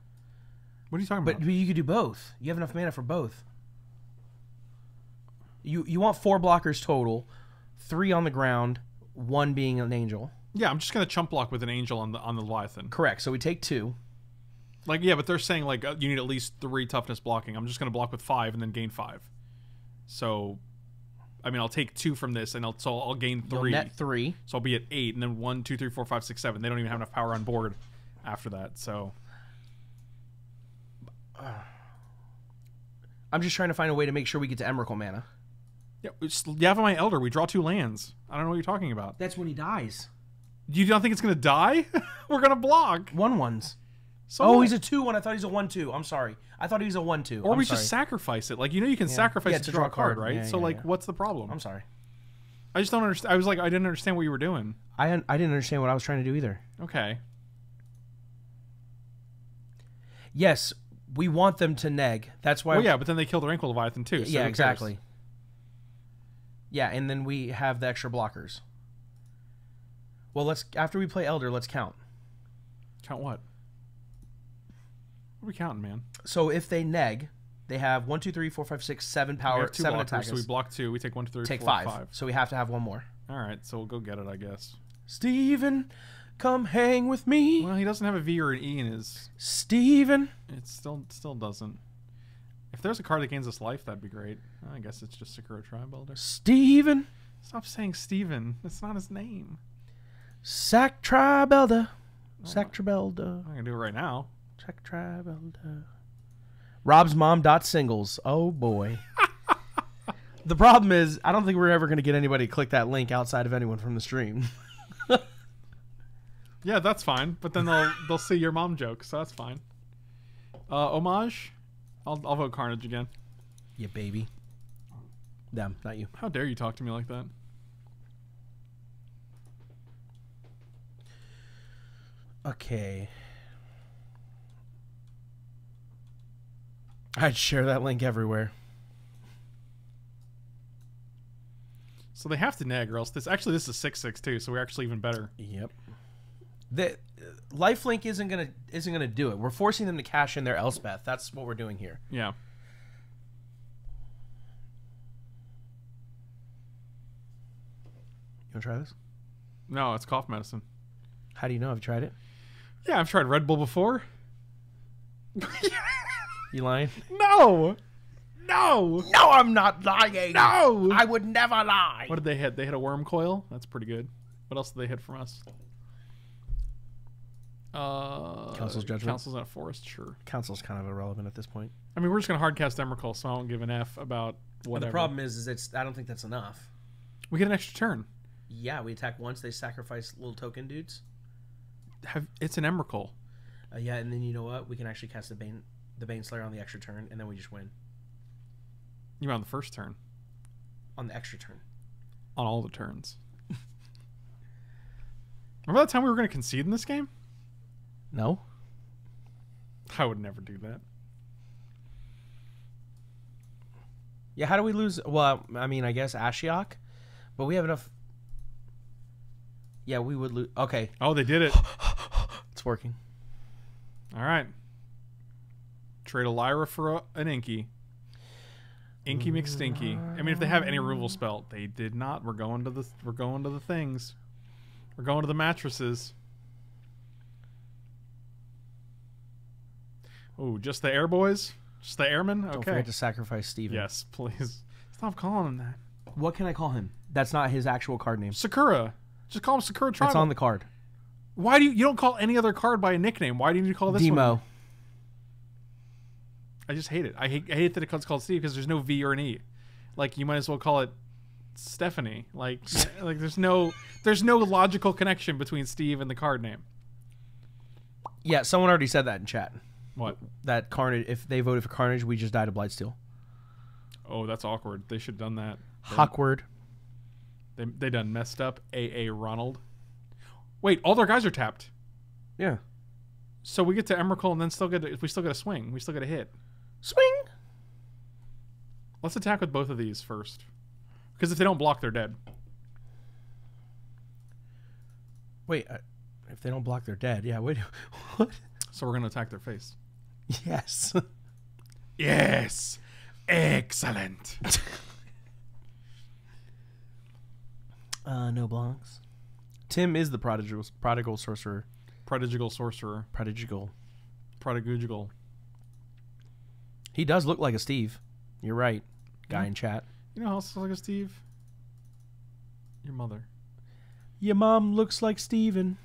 What are you talking But about? But you could do both. You have enough mana for both. You you want four blockers total, three on the ground, one being an angel. Yeah, I'm just gonna chump block with an angel on the on the Leviathan. Correct. So we take two. Like, yeah, but they're saying like uh, you need at least three toughness blocking. I'm just gonna block with five and then gain five. So, I mean, I'll take two from this, and I'll so I'll gain You'll three. net three. So I'll be at eight, and then one, two, three, four, five, six, seven. They don't even have enough power on board after that. So I'm just trying to find a way to make sure we get to Emrakul mana. Yeah, it's Yavimaya Elder. We draw two lands. I don't know what you're talking about. That's when he dies. You don't think it's gonna die? [laughs] We're gonna block. One ones. So oh, he's a two one. I thought he's a one two. I'm sorry. I thought he was a one two. Or I'm we sorry. just sacrifice it. Like you know, you can sacrifice Yeah, it to draw a card, right? Yeah, so yeah, like, yeah. what's the problem? I'm sorry. I just don't understand. I was like, I didn't understand what you were doing. I I didn't understand what I was trying to do either. Okay. Yes, we want them to neg. That's why. Well, yeah, but then they killed the Rankle Leviathan too. So yeah, exactly. Yeah, and then we have the extra blockers. Well, let's after we play Elder, let's count. Count what? What are we counting, man? So if they neg, they have one, two, three, four, five, six, seven we power, have two seven blockers, attackers. so we block two. We take one, two, three, take four, five. five. So we have to have one more. All right, so we'll go get it, I guess. Steven, come hang with me. Well, he doesn't have a V or an E in his. Steven. It still still doesn't. If there's a card that gains us life, that'd be great. I guess it's just Sakura Tribe Elder. Steven. Stop saying Steven. That's not his name. Sac Tribelda. Sac Tribelda. I'm gonna do it right now. Sac Tribelda. Rob's mom dot singles. Oh boy. [laughs] the problem is, I don't think we're ever going to get anybody to click that link outside of anyone from the stream. [laughs] Yeah, that's fine. But then they'll [laughs] they'll see your mom joke, so that's fine. Uh, homage. I'll I'll vote Carnage again. yeah, baby. Them, not you. How dare you talk to me like that? Okay. I'd share that link everywhere. So they have to nag, or else this actually this is six six too, so we're actually even better. Yep. The uh, lifelink isn't gonna isn't gonna do it. We're forcing them to cash in their Elspeth. That's what we're doing here. Yeah. You wanna try this? No, it's cough medicine. How do you know? Have you tried it? Yeah, I've tried Red Bull before. [laughs] You lying? No. No. No, I'm not lying. No. I would never lie. What did they hit? They hit a Wurmcoil. That's pretty good. What else did they hit from us? Uh, Council's Judgment? Council's not a forest. Sure. Council's kind of irrelevant at this point. I mean, we're just gonna hardcast Emrakul, so I won't give an F about whatever. The problem is, is it's I don't think that's enough. we get an extra turn. Yeah, we attack once, they sacrifice little token dudes. Have it's an Emrakul. Uh, yeah, and then you know what? We can actually cast the Bane, the Bane Slayer on the extra turn, and then we just win You on the first turn on the extra turn. on all the turns. [laughs] Remember that time we were gonna concede in this game? No. I would never do that. Yeah, how do we lose? Well, I mean, I guess Ashiok, but we have enough. Yeah, we would lose. Okay, Oh, they did it. [sighs] it's working. All right. Trade a Lyra for a, an Inky. Inky McStinky. I mean, if they have any removal spell, they did not. We're going to the. We're going to the things. We're going to the mattresses. Oh, just the air boys, just the airmen. Okay. Don't forget to sacrifice Steven. Yes, [laughs] please. Stop calling him that. What can I call him? That's not his actual card name. Sakura. Just call him Sakura Tribal. It's on the card. Why do you you don't call any other card by a nickname? Why do you need to call this one? Demo. I just hate it. I hate I hate that it's called Steve because there's no V or an E. Like you might as well call it Stephanie. Like [laughs] like there's no there's no logical connection between Steve and the card name. Yeah, someone already said that in chat. What? That Carnage, if they voted for Carnage, we just died of Blightsteel. Oh, that's awkward. They should have done that. Hawkward. They they done messed up. A A Ronald. Wait, all their guys are tapped. Yeah. So we get to Emrakul and then still get a, we still get a swing. We still get a hit. Swing. Let's attack with both of these first. Because if they don't block, they're dead. Wait, uh, if they don't block, they're dead. Yeah. Wait. [laughs] What? So we're gonna attack their face. Yes. Yes. Excellent. [laughs] uh, no blocks. Tim is the prodigal, prodigal sorcerer. Prodigal sorcerer. Prodigal. Prodigal. He does look like a Steve. You're right, guy in chat. You know how else looks like a Steve? Your mother. Your mom looks like Steven.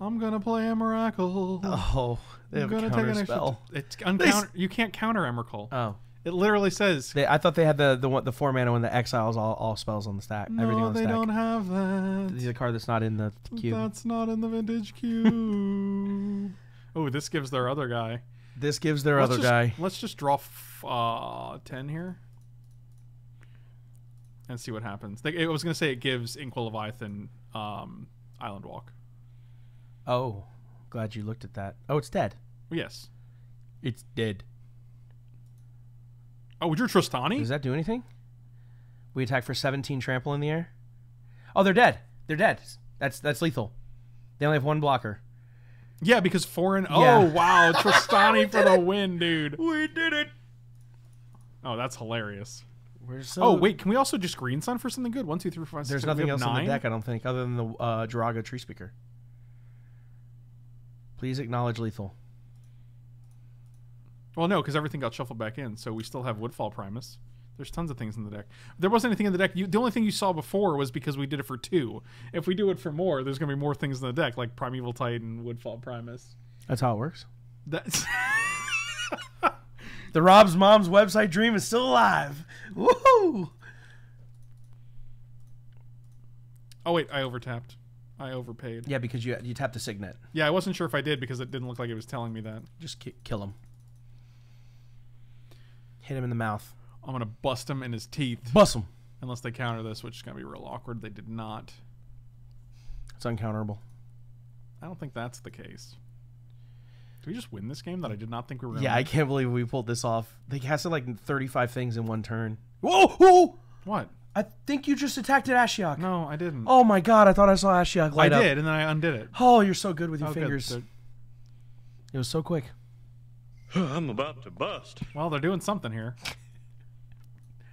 I'm gonna play a miracle. Oh, they I'm have gonna counter an extra- spell. It's uncounter. You can't counter Emrakul. Oh, It literally says. They, I thought they had the the one, the four mana when the exiles all, all spells on the stack. everything no, on the they stack. don't have that. This is a card that's not in the cube. That's not in the vintage [laughs] cube. oh, this gives their other guy. This gives their Let's other just- guy. Let's just draw f- uh, ten here, and see what happens. Like, I was gonna say it gives Inkwell Leviathan um, Island Walk. Oh, glad you looked at that. Oh, it's dead. Yes. It's dead. Oh, would your Trostani? Does that do anything? We attack for 17 trample in the air. Oh, they're dead. They're dead. That's that's lethal. They only have one blocker. yeah, because foreign. Yeah. Oh wow, [laughs] Trostani for the win, dude. We did it. Oh, that's hilarious. We're so oh wait, can we also just green sun for something good? One, two, three, four, five, six, There's we nothing else on nine? the deck, I don't think, other than the uh, Joraga Treespeaker. Please acknowledge lethal. Well, no, because everything got shuffled back in, so we still have Woodfall Primus. There's tons of things in the deck. There wasn't anything in the deck. You, the only thing you saw before was because we did it for two. If we do it for more, there's going to be more things in the deck, like Primeval Titan, Woodfall Primus. That's how it works. That's [laughs] The Rob's mom's website dream is still alive. Woohoo! oh wait, I overtapped. I overpaid. Yeah, because you you tapped the signet. Yeah, I wasn't sure if I did because it didn't look like it was telling me that. Just ki- kill him. Hit him in the mouth. I'm gonna bust him in his teeth Bust him. unless they counter this, which is gonna be real awkward. They did not. It's uncounterable. I don't think that's the case. Did we just win this game that I did not think we were? Gonna Yeah, I can't believe we pulled this off. They casted like 35 things in one turn. Whoa! Whoa! What? I think you just attacked at Ashiok. No, I didn't. Oh my god, I thought I saw Ashiok I light up. did, and then I undid it. Oh, you're so good with your Oh, good. fingers. They're- It was so quick. I'm about to bust. Well, they're doing something here.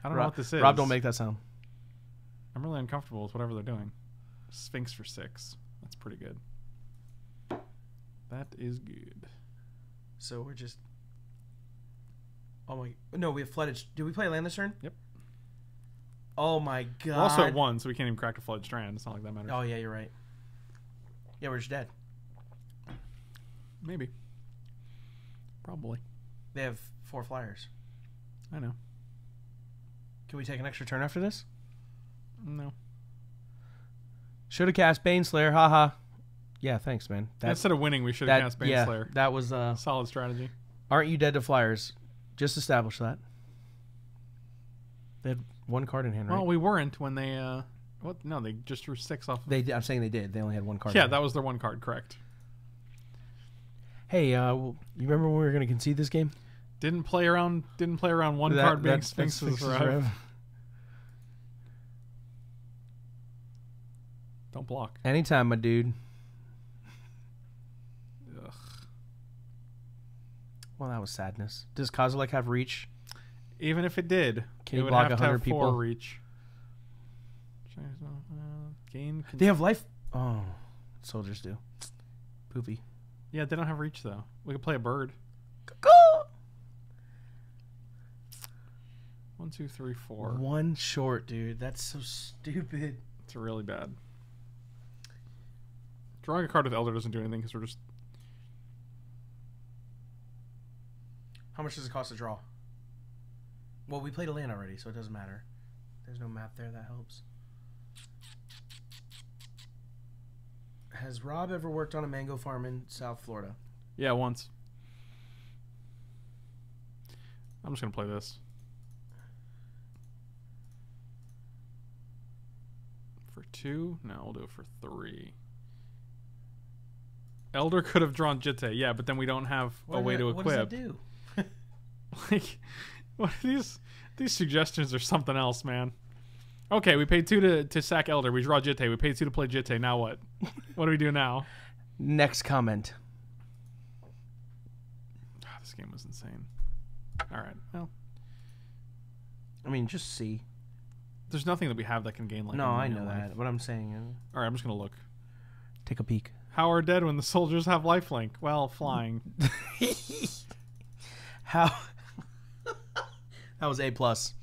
I don't know what this is. Rob, don't make that sound. I'm really uncomfortable with whatever they're doing. Sphinx for six. That's pretty good. That is good. So we're just. Oh my! No, we have flooded. Did we play land this turn? Yep. Oh my god! We're also at one, so we can't even crack a flood strand. It's not like that matters. Oh yeah, you're right. Yeah, we're just dead. Maybe. Probably. They have four flyers. I know. Can we take an extra turn after this? No. Should have cast Baneslayer. Haha. Yeah, thanks, man. That, Instead of winning, we should have cast yeah, Baneslayer. that was. uh Solid strategy. Aren't you dead to flyers? Just establish that. They had one card in hand, right? Well, we weren't when they. uh What? No, they just drew six off. they. I'm saying they did. They only had one card. yeah, that hand. was their one card. Correct. Hey, uh, you remember when we were going to concede this game? Didn't play around. Didn't play around one That- card being that- Sphinx's Rev. Don't block. Anytime, my dude. Ugh. Well, that was sadness. Does Kozilek have reach? Even if it did, Can it you block have 100 four people? reach. Gain. They have life. Oh, soldiers do. Poopy. Yeah, they don't have reach though. We could play a bird. One, two, three, four. One short, dude. That's so stupid. It's really bad. Drawing a card with Elder doesn't do anything because we're just. How much does it cost to draw? Well, we played a land already, so it doesn't matter. There's no map there that helps. Has Rob ever worked on a mango farm in South Florida? Yeah, once. I'm just gonna play this. For two? No, we'll do it for three. Elder could have drawn Jitte, yeah, but then we don't have a way to what does equip. do? [laughs] like, [laughs] what are these these suggestions are something else, man. Okay, we paid two to, to sack Elder. We draw Jitte. We paid two to play Jitte. Now what? [laughs] what do we do now? Next comment. Ah, this game was insane. All right. Well, I mean, just see. there's nothing that we have that can gain like. no, I know life. that. What I'm saying, uh, All right, I'm just gonna look. take a peek. How are dead when the soldiers have lifelink? Well, flying. [laughs] How? [laughs] that was a plus.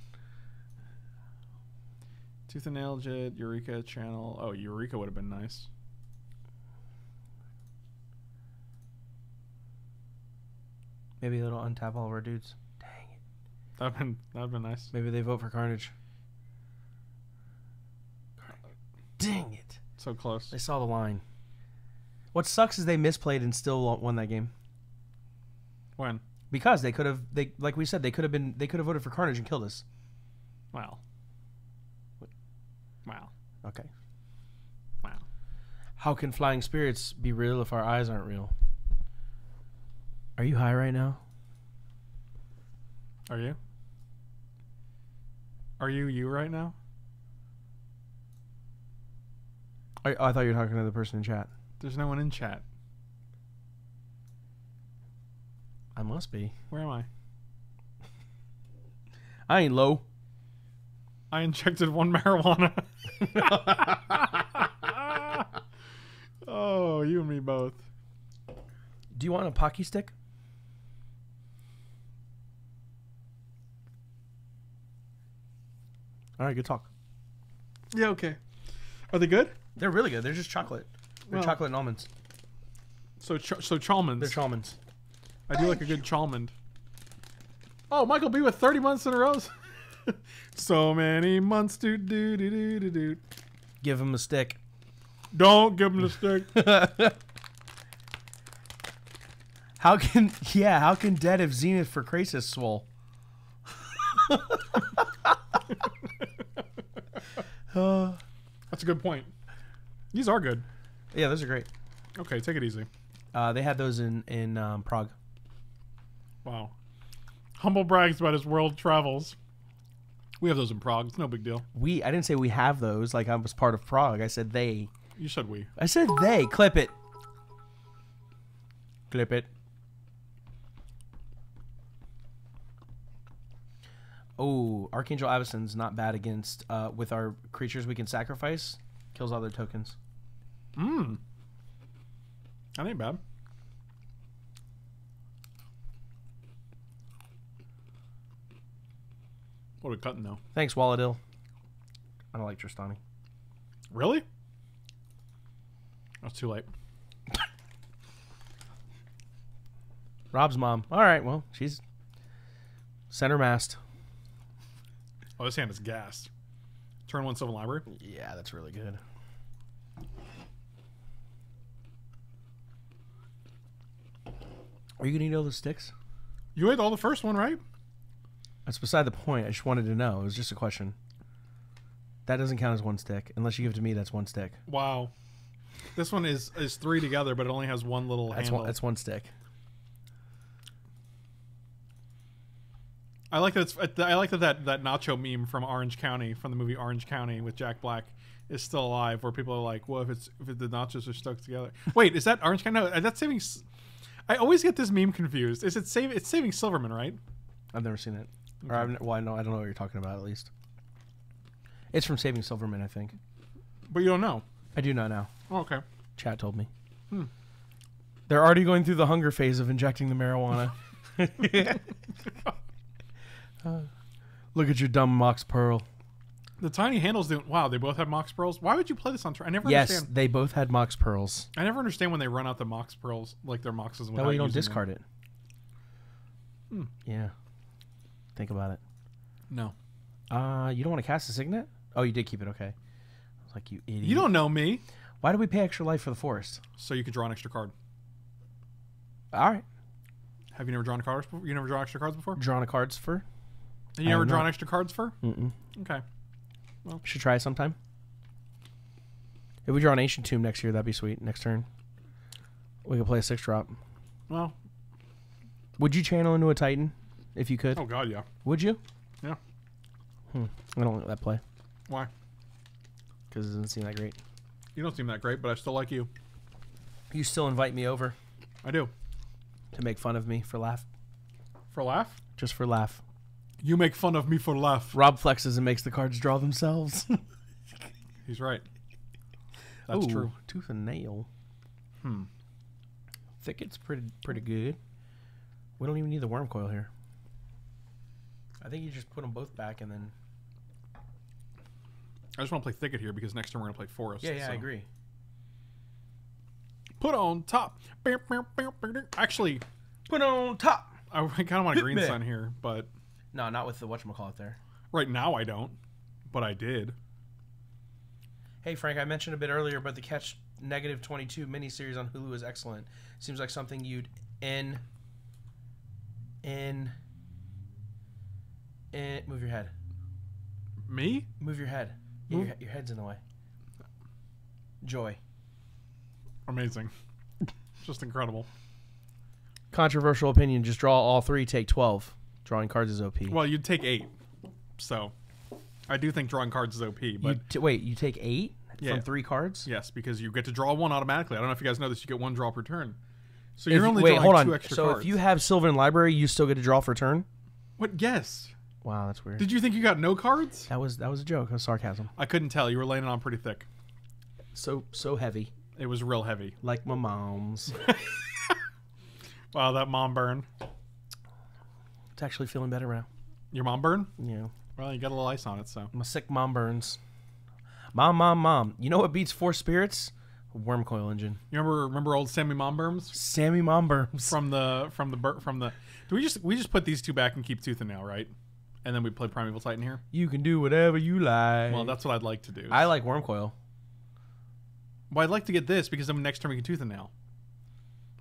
Tooth and nail Jitte, Eureka channel. Oh, Eureka would have been nice. Maybe it'll untap all of our dudes. Dang it. That'd been that'd been nice. Maybe they vote for Carnage. Dang it! So close. They saw the line. What sucks is they misplayed and still won that game When? because they could have. They like we said they could have been. They could have voted for Carnage and killed us. Wow. Okay. Wow. How can flying spirits be real if our eyes aren't real? Are you high right now? Are you? Are you you right now? I, I thought you were talking to the person in chat. There's no one in chat. I must be. Where am I? I ain't low. I injected one marijuana. [laughs] oh, you and me both. Do you want a pocky stick? All right, good talk. Yeah, okay. Are they good? They're really good. They're just chocolate. They're Well- chocolate and almonds. So ch- so Chalmers. They're chalmonds. I do like a good Chalmond. Oh, Michael B with 30 months in a row. [laughs] [laughs] so many months to do do do do do. Give him a stick. Don't give him a stick. [laughs] How can yeah? How can Dead have Zenith for Krasis swole? uh, [laughs] That's a good point. These are good. yeah, those are great. Okay, take it easy. Uh, they had those in in um, Prague. Wow. Humble brags about his world travels. We have those in Prague. It's no big deal. We I didn't say we have those. Like I was part of Prague. I said they. You said we. I said they. Clip it. Clip it. Oh, Archangel Avacyn's not bad against uh, with our creatures we can sacrifice. Kills all their tokens. Mmm. That ain't bad. What are we cutting though? Thanks, Walladil. I don't like Trostani. Really? That's too late. [laughs] Rob's mom. All right, well, she's center mast. Oh, this hand is gassed. Turn one Sylvan Library. Yeah, that's really good. Are you gonna eat all the sticks? You ate all the first one, right? That's beside the point. I just wanted to know. It was just a question. That doesn't count as one stick. Unless you give it to me, that's one stick. Wow. This one is is three together, but it only has one little That's handle. one. That's one stick. I like that. It's, I like that, that that nacho meme from Orange County, from the movie Orange County with Jack Black, is still alive. Where people are like, "Well, if it's if the nachos are stuck together." Wait, is that Orange County? No, uh, that's saving. S- I always get this meme confused. Is it save? It's saving Silverman, right? I've never seen it. Or I've, well, I know. I don't know what you're talking about. At least it's from Saving Silverman. I think. But you don't know. I do know now. Oh, okay. Chat told me. They're already going through the hunger phase of injecting the marijuana. [laughs] [laughs] Uh, look at your dumb Mox Pearl. The tiny handles don't. Wow, they both have Mox Pearls. Why would you play this on? Tur- I never Yes, understand. they both had Mox Pearls. I never understand when they run out the Mox Pearls, like their Moxes. That way you don't using them. discard it. Hmm. Yeah. Think about it. No, Uh, you don't want to cast a signet? Oh, you did keep it. Okay. I was like, you idiot. you don't know me, Why do we pay extra life for the forest? so you can draw an extra card. All right. Have you never drawn cards? Before? You never drawn extra cards before? Drawn a cards for? You I never drawn extra cards for? Mm-mm. Okay. Well, should try sometime. If we draw an ancient tomb next year, that'd be sweet. Next turn, we could play a six drop. Well, Would you channel into a titan if you could? oh god, yeah. Would you? Yeah. Hmm. I don't like that play Why? because it doesn't seem that great. You don't seem that great, but I still like you. You still invite me over I do. to make fun of me for laugh, For laugh? just for laugh. You make fun of me for laugh. Rob flexes and makes the cards draw themselves. [laughs] He's right. That's Ooh, true. Tooth and nail. Hmm. Thicket's pretty pretty good. We don't even need the Wurmcoil here. I think you just put them both back and then. I just want to play Thicket here because next turn we're going to play Forest. Yeah, yeah, so. I agree. Put on top. Actually, Put on top. I kind of want a Green. Sun here, but No, not with the whatchamacallit there. Right now, I don't, but I did. Hey Frank, I mentioned a bit earlier, but the Catch Negative Twenty Two miniseries on Hulu is excellent. Seems like something you'd in in in move your head. Me? Move your head. Yeah, your, your head's in the way. Joy. Amazing. Just incredible. Controversial opinion: Just draw all three. Take twelve. Drawing cards is OP. Well, you'd take eight. So, I do think drawing cards is OP, but you t- wait, you take eight Yeah. from three cards. yes, because you get to draw one automatically. I don't know if you guys know this. You get one draw per turn. So If- you're only wait, drawing hold on. two extra so cards. if you have Sylvan Library, you still get to draw for turn. what? Yes. Wow, that's weird. Did you think you got no cards? that was that was a joke. That was sarcasm. I couldn't tell. You were laying it on pretty thick. So so heavy, It was real heavy. like my mom's. [laughs] Wow, that mom burn. it's actually feeling better now. Your mom burn? Yeah, Well, you got a little ice on it, so. my sick mom burns. Mom, mom, mom. You know what beats four spirits? Wurmcoil Engine. You remember remember old Sammy Mom burns Sammy mom burns. from the from the bur- from the. Do we just we just put these two back and keep tooth and nail, right? And then we play Primeval Titan here. You can do whatever you like. Well, that's what I'd like to do. I like Wurmcoil. Well, I'd like to get this because then next turn we can tooth and nail.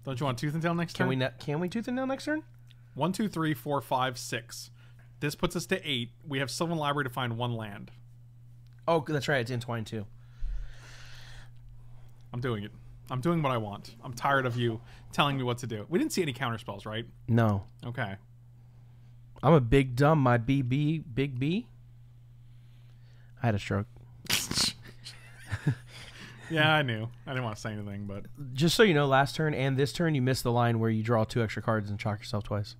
Don't you want tooth and nail next Can turn? we ne- can we tooth and nail next turn? One, two, three, four, five, six. This puts us to eight. We have Sylvan Library to find one land. Oh, that's right. It's entwined too. I'm doing it. I'm doing what I want. I'm tired of you telling me what to do. We didn't see any counter spells, right? No, Okay. I'm a big dumb. My BB, big B. I had a stroke. [laughs] Yeah, I knew. I didn't want to say anything, but Just so you know, last turn and this turn, you missed the line where you draw two extra cards and shock yourself twice.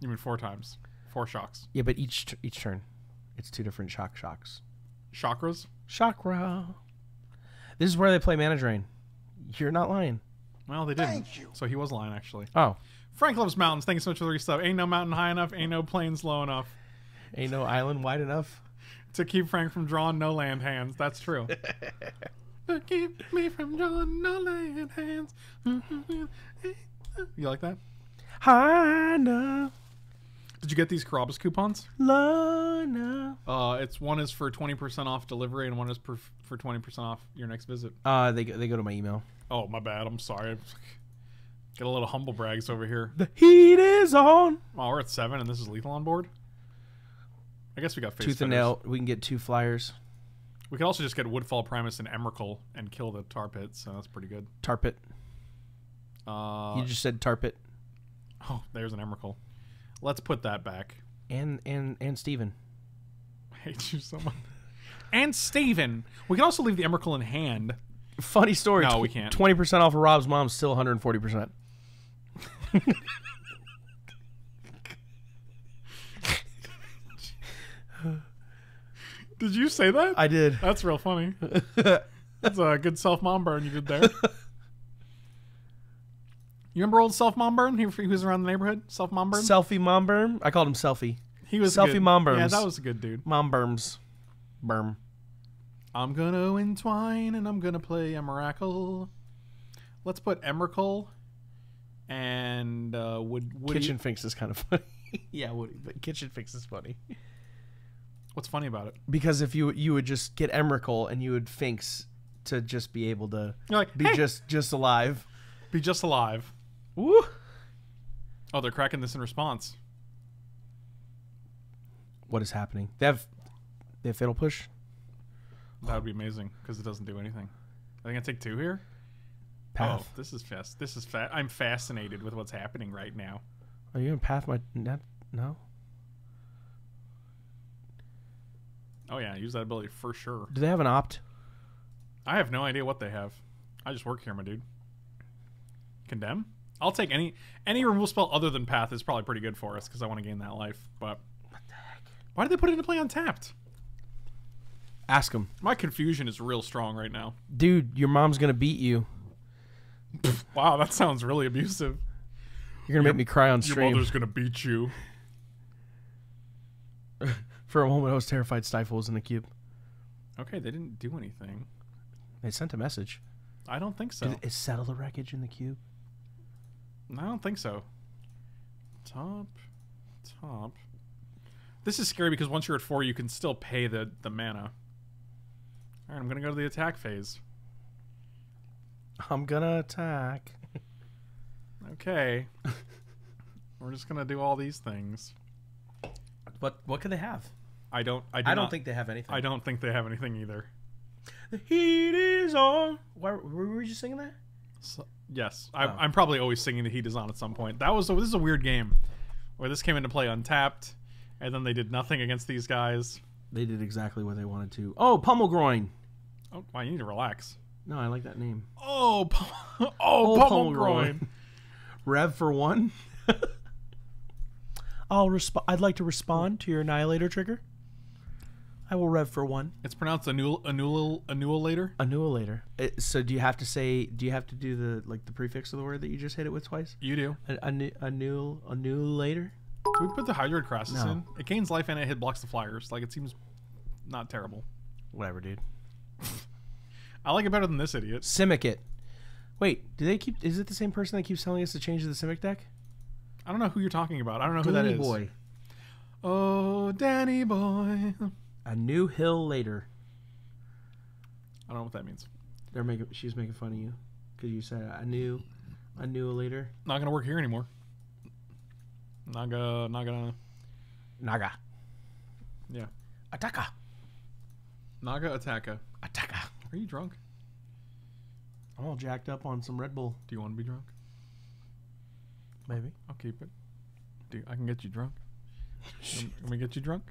you mean four times. Four shocks. Yeah, but each t- each turn, it's two different shock shocks. Chakras? Chakra. This is where they play Mana Drain. You're not lying. Well, they didn't. So he was lying, actually. Oh, Frank loves mountains. Thank you so much for the resub. Ain't no mountain high enough. Ain't no plains low enough ain't no island wide enough. [laughs] to keep Frank from drawing no land hands. That's true. [laughs] to keep me from drawing no land hands. You like that? High enough, Did you get these Carrabba's coupons? enough. Uh, it's one is for twenty percent off delivery, and one is per, for twenty percent off your next visit. Uh, they go- they go to my email. Oh, my bad. I'm sorry. [laughs] Get a little humble brags over here. The heat is on. Oh, we're at seven, and this is lethal on board. I guess we got face Tooth and nail. We can get two flyers. We could also just get Woodfall Primus and Emrakul and kill the tar pit, so that's pretty good. Tarpit. Uh, You just said tarpit. oh, there's an Emrakul. Let's put that back. And and and Steven. I [laughs] hate you so much. And Steven. We can also leave the Emrakul in hand. Funny story. No, we can't. Twenty percent off of Rob's mom, still 140 percent. [laughs] Did you say that? I did. That's real funny. That's a good self mom burn you did there. You remember old self mom burn? He, he was around the neighborhood. Self mom burn. Selfie mom berm. I called him selfie. he was selfie good. mom Yeah, that was a good dude. Mom berms. Berm. I'm gonna entwine and I'm gonna play a. Let's put Emrakul and uh. Woody. Kitchen Finks is kind of funny. [laughs] yeah, Woody, but Kitchen Finks is funny What's funny about it? because if you you would just get Emrakul and you would Finks to just be able to like, be "Hey, just just alive. be just alive. Woo! Oh, they're cracking this in response. What is happening? They have they have fatal push. That would be amazing because it doesn't do anything. I think I take two here. Path. Oh, this is fast. This is fa- I'm fascinated with what's happening right now. Are you gonna path my net? No. Oh yeah, use that ability for sure. Do they have an opt? I have no idea what they have. I just work here, my dude. Condemn? I'll take any any removal spell other than Path is probably pretty good for us because I want to gain that life. But why did they put it into play untapped? Ask him, My confusion is real strong right now. dude. Your mom's gonna beat you. [laughs] Wow, that sounds really abusive. You're gonna make me cry on stream. Your mother's gonna beat you. [laughs] For a moment, I was terrified. Stifle was in the cube. Okay, they didn't do anything. They sent a message. I don't think so. Did- Is settle the wreckage in the cube? I don't think so. Top, top. This is scary because once you're at four, you can still pay the the mana. All right, I'm gonna go to the attack phase. I'm gonna attack. Okay. We're just gonna do all these things. What what could they have? I don't. I, do I don't not- think they have anything. I don't think they have anything either. The heat is on. Why were were you singing that? So, yes, I, Oh. I'm probably always singing the heat is on at some point. That was this is a weird game, where this came into play untapped, and then they did nothing against these guys. They did exactly what they wanted to. Oh, pummel groin. Oh, wow, you need to relax. No, I like that name. Oh, [laughs] oh, oh groin. Rev for one. [laughs] I'll resp- I'd like to respond to your annihilator trigger. I will rev for one. It's pronounced annul annul annulator. Annihilator. It, uh, so do you have to say? Do you have to do the like the prefix of the word that you just hit it with twice? You do. An annu- annul annulator. Can we put the Hydroid Krasis No. in? It gains life and it hit blocks the flyers. Like it seems not terrible. Whatever, dude. [laughs] I like it better than this idiot. Simic it. Wait, do they keep? Is it the same person that keeps telling us to change the Simic deck? I don't know who you're talking about. I don't know who that Danny is. boy. Oh, Danny boy. A new hill later. I don't know what that means. They're making. She's making fun of you because you said a new, a new later. Not gonna work here anymore. Not gonna. Naga. Yeah. Ataka. Naga Ataka. Ataka. Are you drunk? I'm all jacked up on some Red Bull. Do you want to be drunk? Maybe. I'll keep it. Do I can get you drunk? [laughs] Let me get you drunk,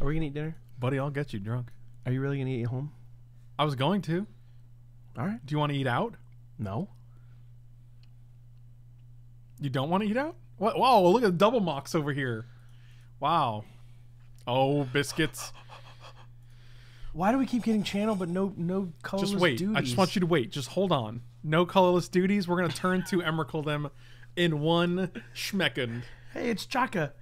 Are we gonna eat dinner? buddy. I'll get you drunk. Are you really gonna eat at home? I was going to. All right. Do you want to eat out? No. You don't want to eat out? What? Wow! Look at the double mocks over here. Wow. Oh, biscuits. [laughs] Why do we keep getting channel but no no colorless Just wait. duties? I just want you to wait. Just hold on. No colorless duties. We're gonna turn to Emrakul them in one schmeckend. Hey, it's Chaka.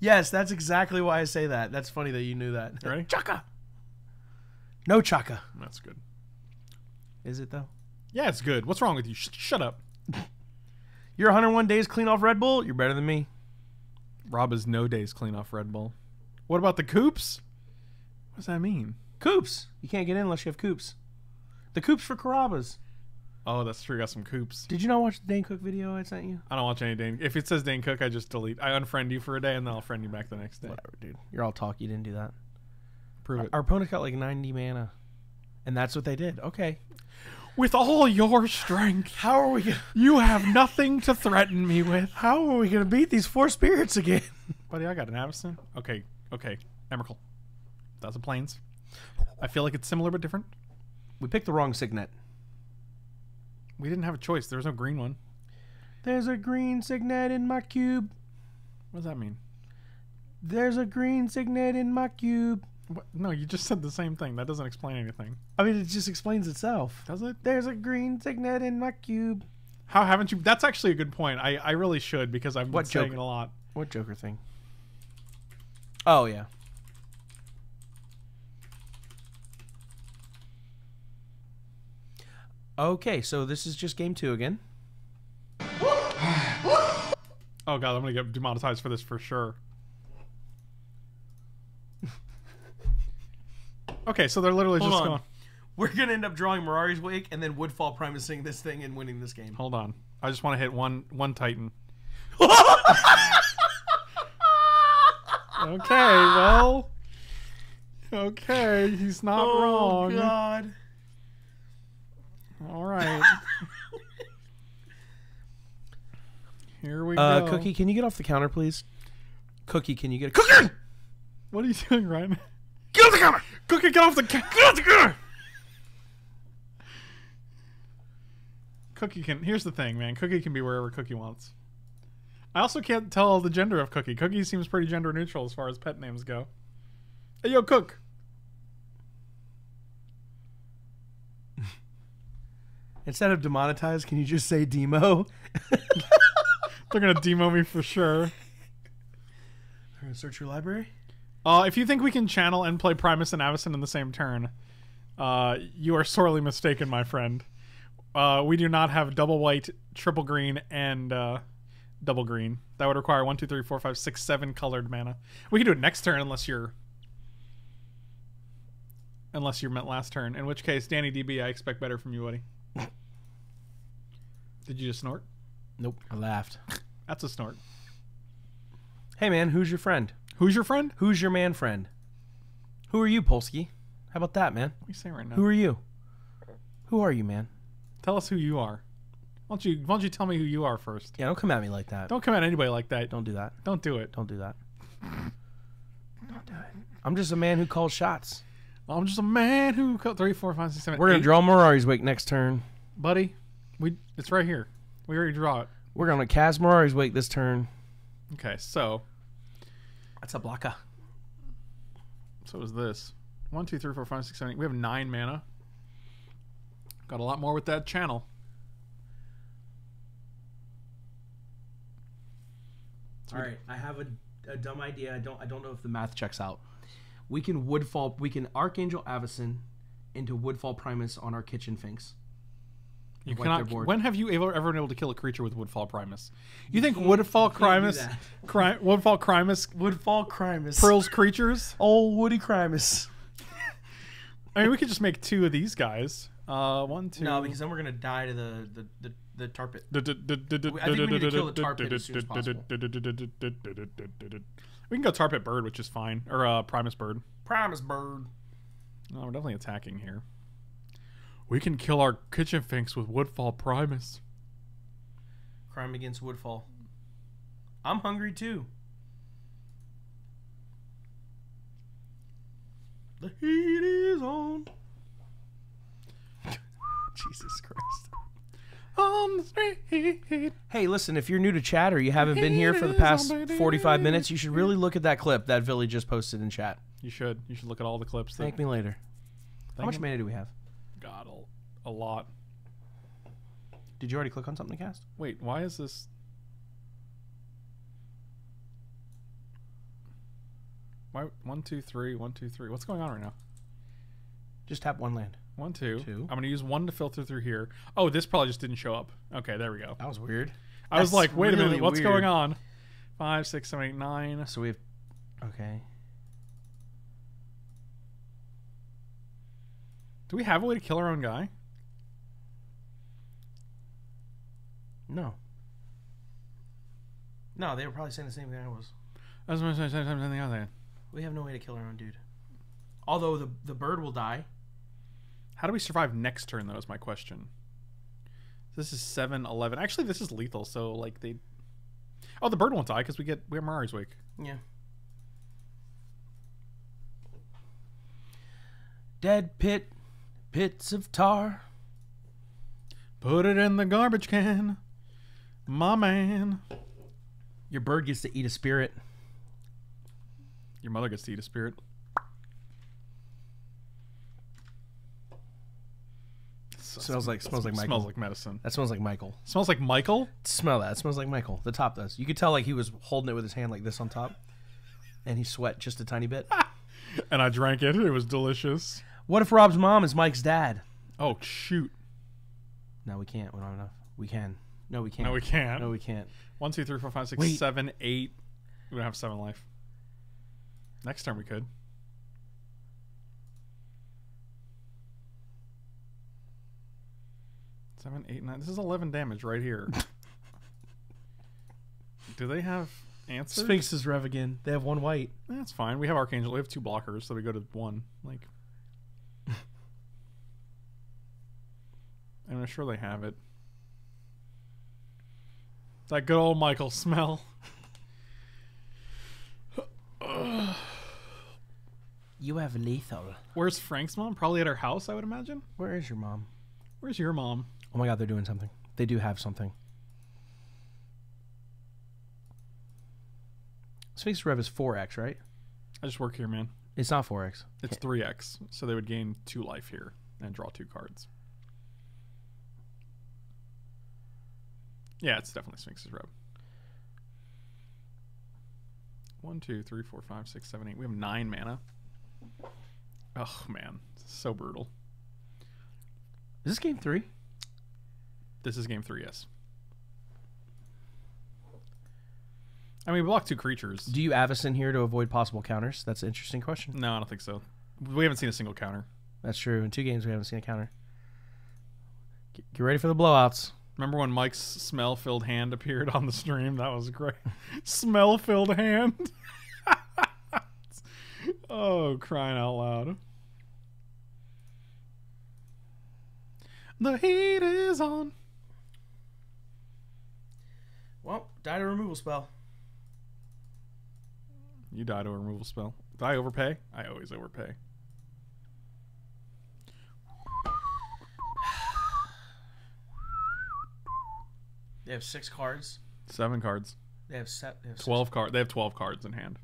Yes, that's exactly why I say that. That's funny that you knew that. Ready? Chaka. No Chaka. That's good. Is it though? Yeah, it's good. What's wrong with you? Sh- shut up. [laughs] You're 101 days clean off Red Bull. You're better than me. Rob is no days clean off Red Bull. What about the coops? What does that mean? Coops. You can't get in unless you have coops. The coops for Carrabba's. Oh, that's true. Got some coops. Did you not watch the Dane Cook video I sent you? I don't watch any Dane. If it says Dane Cook, I just delete. I unfriend you for a day and then I'll friend you back the next day. Whatever, dude. You're all talk. You didn't do that. Prove it. Our opponent got like 90 mana. And that's what they did. Okay. With all your strength, How are we gonna you have nothing to threaten me with. How are we gonna beat these four spirits again? Buddy, I got an Avacyn. Okay, okay. Emrakul. That's a plains. I feel like it's similar but different. We picked the wrong signet. We didn't have a choice. There was no green one. There's a green signet in my cube. What does that mean? There's a green signet in my cube. What? No, you just said the same thing. That doesn't explain anything. I mean, it just explains itself. Does it? There's a green signet in my cube. How haven't you? That's actually a good point. I, I really should because I've been What saying joke? it a lot. What Joker thing? Oh yeah. Okay, so this is just game two again. [sighs] Oh god, I'm gonna get demonetized for this for sure. [laughs] okay, so they're literally Hold just on. going. We're gonna end up drawing Mirari's Wake and then Woodfall Primusing this thing and winning this game. Hold on. I just want to hit one one Titan. [laughs] Okay, well. Okay, he's not Oh wrong. God! All right. [laughs] Here we Uh, go. Cookie, can you get off the counter, please? Cookie, can you get a Cookie? What are you doing, Ryan? Get off the counter! Cookie, get off the ca- get off the counter. Cookie can. Here's the thing, man. Cookie can be wherever Cookie wants. I also can't tell the gender of Cookie. Cookie seems pretty gender neutral as far as pet names go. Hey, yo, Cook. Instead of demonetized, can you just say demo? [laughs] They're gonna demo me for sure. We're gonna search your library. Uh, if you think we can channel and play Primus and Avacyn in the same turn, uh, you are sorely mistaken, my friend. Uh, we do not have double white, triple green, and uh, double green. That would require one, two, three, four, five, six, seven colored mana. We can do it next turn unless you're unless you're meant last turn. In which case, Danny DB, I expect better from you, buddy. Did you just snort? Nope. I laughed. That's a snort. Hey man, who's your friend? Who's your friend? Who's your man friend? Who are you, Polsky? How about that, man? What are you saying right now? Who are you? Who are you, man? Tell us who you are. Why don't you Why don't you tell me who you are first? Yeah, don't come at me like that. Don't come at anybody like that. Don't do that. Don't do it. Don't do that. [laughs] Don't do it. I'm just a man who calls shots. I'm just a man who cut three, four, five, six, seven. We're gonna eight. draw Mirari's Wake next turn. buddy. We it's right here. We already draw it. We're gonna cast Mirari's Wake this turn. Okay, so That's a blocker. so is this one, two, three, four, five, six, seven, eight. We have nine mana. Got a lot more with that channel. All right, I have a, a dumb idea. I don't I don't know if the math checks out. We can Woodfall. We can Archangel Avacyn into Woodfall Primus on our Kitchen Finks. You cannot. When have you ever ever been able to kill a creature with Woodfall Primus? You think Woodfall Primus. Cri- Woodfall Primus Woodfall Primus. pearls creatures? Old Woody Primus. I mean, we could just make two of these guys. Uh, one, two. No, because then we're gonna die to the the the, the tarpit. I I think we need to kill the tar pit as soon as possible. We can go tar pit bird, which is fine, or uh, Primus bird. Primus bird. No, we're definitely attacking here. We can kill our kitchen finks with Woodfall Primus. Crime against Woodfall. I'm hungry too. The heat is on. [laughs] Jesus Christ. On the street. Hey, listen, if you're new to chat or you haven't been here for the past 45 minutes, you should really look at that clip that Villy just posted in chat. You should. You should look at all the clips. That, Thank me later. How much him. mana do we have? God, a, a lot. Did you already click on something to cast? Wait, why is this? Why one two three one two three? What's going on right now? Just tap one land. One two. Two. I'm gonna use one to filter through here. Oh, this probably just didn't show up. Okay, there we go. That was weird. I was like, wait a minute, what's weird. going on? Five, six, seven, eight, nine. So we have. Okay. Do we have a way to kill our own guy? No. No, they were probably saying the same thing I was. I was gonna say something else. We have no way to kill our own dude. Although the the bird will die. How do we survive next turn? Though is my question. This is 7, 11. Actually, this is lethal. So like they. Oh, the bird won't die because we get we have Mirari's Wake. Yeah. Dead pit, pits of tar. Put it in the garbage can, my man. Your bird gets to eat a spirit. Your mother gets to eat a spirit. Smells like smells like Michael. Smells like medicine. that smells like Michael. Smells like Michael. Smell that. It smells like Michael. The top does. You could tell like he was holding it with his hand like this on top, and he sweat just a tiny bit. [laughs] And I drank it. It was delicious. What if Rob's mom is Mike's dad? Oh shoot! No, we can't. We don't have enough. We can. No, we can't. No, we can't. No, we can't. One, two, three, four, five, six, Wait. seven, eight. We don't have seven life. Next turn we could. Seven, eight, nine. This is eleven damage right here. [laughs] Do they have answers? Sphinx's Rev again. They have one white. That's fine. We have Archangel. We have two blockers, so we go to one. Like, I'm sure they have it. That good old Michael smell. You have lethal. Where's Frank's mom? Probably at her house, I would imagine. Where is your mom? Where's your mom? Oh my god, they're doing something. They do have something. Sphinx Rev is 4x, right? I just work here, man. It's not 4x. It's 3x, so they would gain two life here and draw two cards. Yeah, it's definitely Sphinx's Rev. One, two, three, four, five, six, seven, eight. We have nine mana. Oh man, so brutal. Is this game three? This is game three, yes. I mean, we block two creatures. Do you Avacyn here to avoid possible counters? That's an interesting question. No, I don't think so. We haven't seen a single counter. That's true. In two games, we haven't seen a counter. Get ready for the blowouts. Remember when Mike's smell filled hand appeared on the stream? That was great. [laughs] smell filled hand. [laughs] oh, crying out loud. The heat is on. Well, die to removal spell. You die to a removal spell. Did I overpay? I always overpay. They have six cards. Seven cards. They have set. They have Twelve card. They have twelve cards in hand.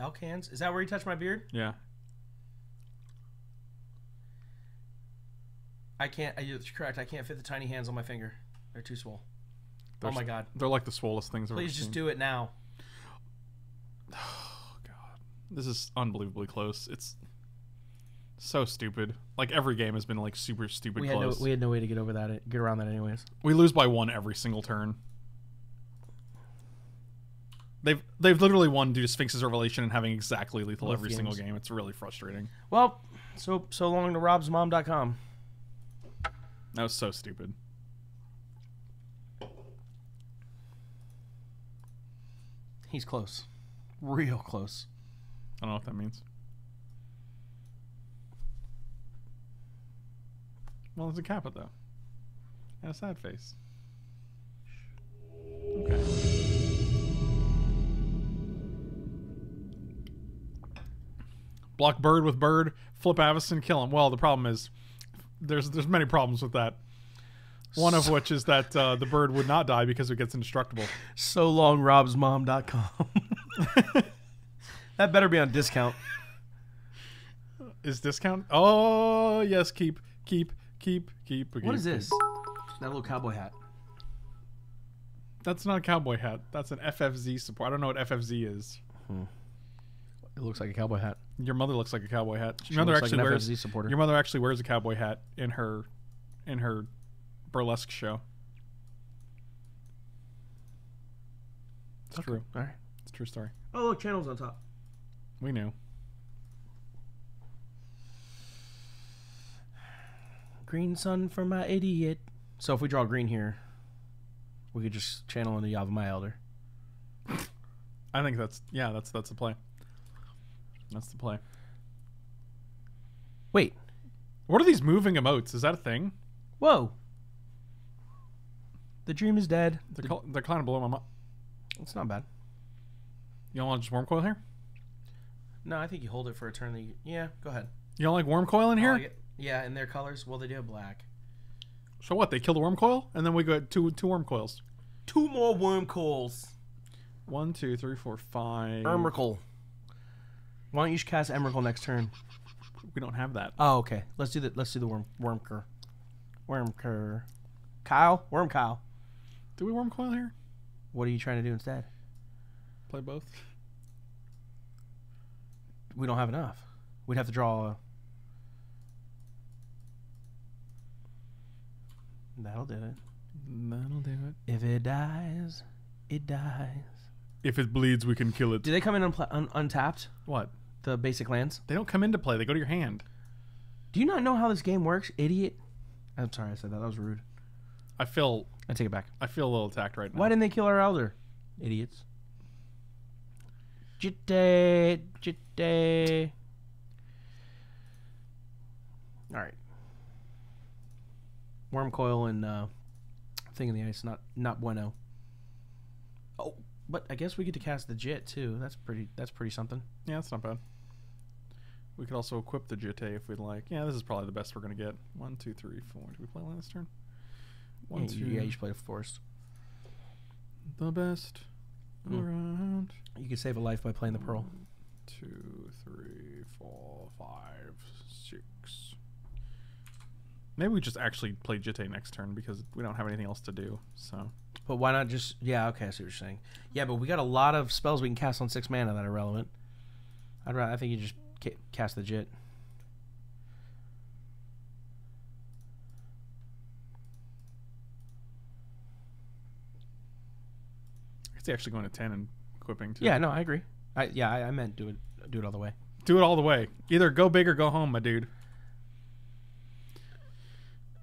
elk hands. Is that where you touch my beard? Yeah. I can't. I, you're correct. I can't fit the tiny hands on my finger. They're too swole. They're oh my god! They're like the swollest things I've Please just seen. do it now. [sighs] Oh god. This is unbelievably close. It's so stupid. Like every game has been like super stupid We had no. close. We had no way to get over that. Get around that, anyways. we lose by one every single turn. They've they've literally won due to Sphinx's revelation and having exactly lethal Both every single game. It's really frustrating. Well, so so long to robsmom.com. That was so stupid. He's close, real close. I don't know what that means. Well, it's a kappa though. And a sad face. Okay. Block bird with bird, flip Avacyn, kill him. Well, the problem is there's there's many problems with that. One of which is that uh, the bird would not die because it gets indestructible. So long, robsmom.com. [laughs] that better be on discount. Is discount? Oh yes, keep keep keep keep. What keep, is this? keep. That little cowboy hat. That's not a cowboy hat. That's an FFZ support. I don't know what FFZ is. Hmm. It looks like a cowboy hat. Your mother looks like a cowboy hat. She Your mother looks like actually an wears. FFZ supporter. Your mother actually wears a cowboy hat in her, in her, burlesque show. It's true. All right. It's a true story. Oh, look, channels on top. We knew. Green sun for my idiot. So if we draw green here, we could just channel into Yavimaya Elder. I think that's yeah. That's that's the play. That's the play. Wait. What are these moving emotes? Is that a thing? Whoa. The dream is dead. They're, col- they're kind of blowing my mind. It's not bad. You don't want just Wurmcoil here? No, I think you hold it for a turn. That you, yeah, go ahead. You don't like Wurmcoil in here? Like it. Yeah, and their colors. Well, they do have black. So what? They kill the Wurmcoil, and then we got two two Wurmcoils. Two more Wurmcoils. One, two, three, four, five. Emrakul. Why don't you just cast Emrakul next turn? We don't have that. Oh, okay. Let's do the let's do the worm wormker. Wormker. Kyle, worm Kyle. Do we Wurmcoil here? What are you trying to do instead? Play both. We don't have enough. We'd have to draw. A... That'll do it. That'll do it. If it dies, it dies. If it bleeds, we can kill it. Do they come in unpla- un- untapped? What? The basic lands. They don't come into play. They go to your hand. Do you not know how this game works, idiot? I'm sorry, I said that. That was rude. I feel I take it back. I feel a little attacked right now. Why didn't they kill our elder? Idiots. Jitte, jitte. All right. Wurmcoil and uh, thing in the ice, not not bueno. Oh, but I guess we get to cast the Jitte too. That's pretty. That's pretty something. Yeah, that's not bad. We could also equip the Jitte if we'd like. Yeah, this is probably the best we're gonna get. One, two, three, four. Do we play this turn? One, yeah, two. yeah, you should play forest. The best Hmm. around. You can save a life by playing the pearl. Two, three, four, five. Maybe we just actually play Jitte next turn because we don't have anything else to do. So. But why not just? Yeah, okay, I see what you're saying. Yeah, but we got a lot of spells we can cast on six mana that are relevant. I'd rather. I think you just cast the Jitte. It's actually going to ten and equipping too. Yeah, no, I agree. I yeah, I, I meant do it do it all the way. Do it all the way. Either go big or go home, my dude.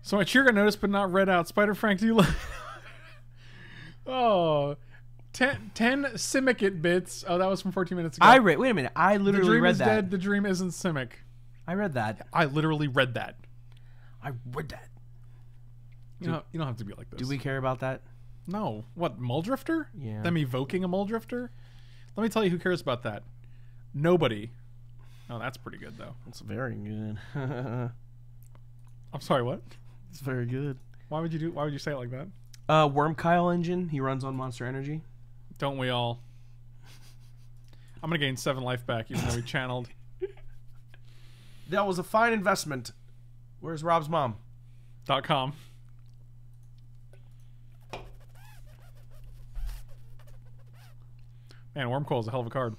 So much you're gonna notice, but not read out. Spider Frank, do you like? [laughs] oh, 10, 10 Simic bits. Oh, that was from 14 minutes ago. I read. Wait a minute. I literally the dream read is that. dead. The dream isn't Simic. I read that. I literally read that. I read that. You do, know, you don't have to be like this. Do we care about that? No. What Muldrifter? Yeah. Them evoking a Muldrifter? Let me tell you who cares about that. Nobody. Oh, that's pretty good though. That's very good. [laughs] I'm sorry. What? It's very good. Why would you do? Why would you say it like that? Uh, Worm Kyle engine. He runs on Monster Energy. Don't we all? I'm gonna gain seven life back, even though we [laughs] channeled. That was a fine investment. Where's Rob's mom? Dot com. Man, Wurmcoil is a hell of a card.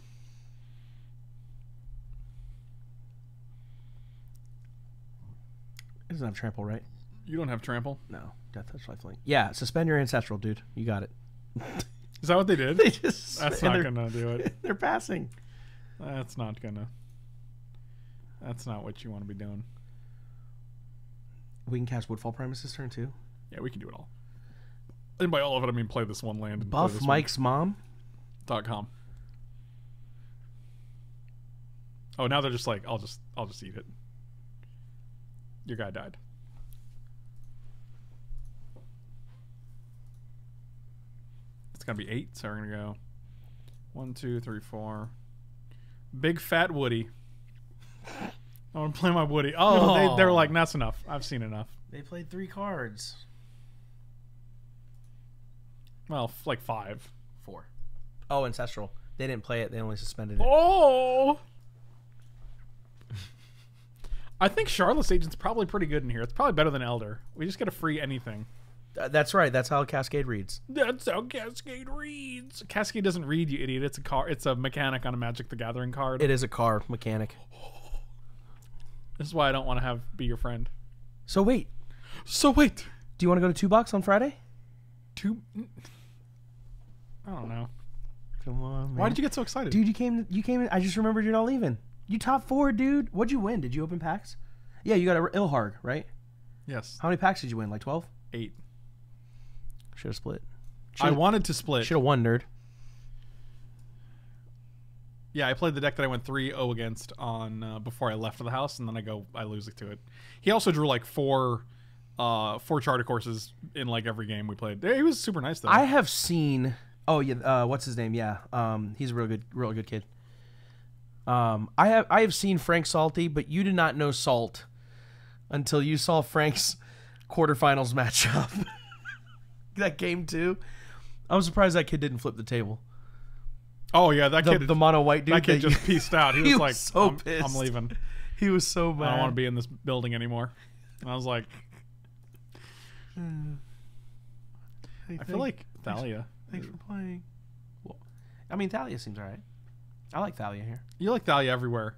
It doesn't have trample, right? You don't have trample. No. Death touch lifelink. Yeah, suspend your ancestral, dude. You got it. [laughs] Is that what they did? [laughs] They just That's not gonna do it. [laughs] They're passing. That's not gonna. That's not what you want to be doing. We can cast Woodfall Primus this turn too. Yeah, we can do it all. And by all of it, I mean play this one land. Buff. Mike's mom. dot com. Oh, now they're just like, I'll just, I'll just eat it. Your guy died. It's gonna be eight, so we're gonna go one, two, three, four. Big fat Woody. I want to play my Woody. Oh, they, they're like, that's enough. I've seen enough. They played three cards. Well, like five. Four. Oh, ancestral. They didn't play it. They only suspended it. Oh. [laughs] I think Shardless Agent's probably pretty good in here. It's probably better than Elder. We just get a free anything. Th- that's right. That's how Cascade reads. That's how Cascade reads. Cascade doesn't read, you idiot. It's a car. It's a mechanic on a Magic the Gathering card. It is a car mechanic. this is why I don't want to have be your friend. So wait, So wait, do you want to go to two Box on Friday? two. I don't know. Come on, man. Why did you get so excited? dude? You came. You came. in I just remembered you're not leaving. You top four, dude. What'd you win? Did you open packs? Yeah, you got a Ilharg, right? Yes, How many packs did you win? Like twelve? eight. Should have split. I Should've- wanted to split. Should have won, nerd. Yeah, I played the deck that I went 3-0 against on uh, before I left for the house, and then I go I lose it to it. He also drew like four, uh, four Chart a Courses in like every game we played. He was super nice though. I have seen. Oh yeah, uh, what's his name? Yeah, um, he's a real good, real good kid. Um, I have I have seen Frank Salty, but you did not know Salt until you saw Frank's [laughs] quarterfinals matchup. [laughs] that game too. I'm surprised that kid didn't flip the table. oh yeah, that The, kid. the mono white dude. that kid that just you- pieced out. He [laughs] was he was like, so I'm, I'm leaving. he was so mad. I don't want to be in this building anymore." And I was like, [sighs] I feel like Thalia. Thanks for playing. Well, I mean, Thalia seems alright. I like Thalia here. You like Thalia everywhere.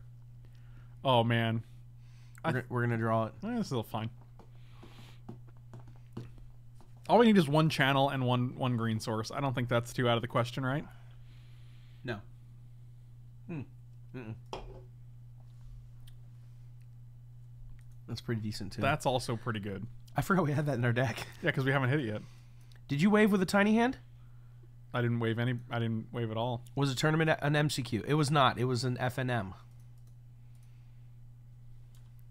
Oh man, We're, gonna- we're gonna draw it. Eh, it's still fine. All we need is one channel and one one green source. I don't think that's too out of the question, right? No. Hmm. Mm-mm. That's pretty decent too. That's also pretty good. I forgot we had that in our deck. Yeah, because we haven't hit it yet. Did you wave with a tiny hand? I didn't wave any. I didn't wave at all. Was a tournament an MCQ? It was not. It was an FNM.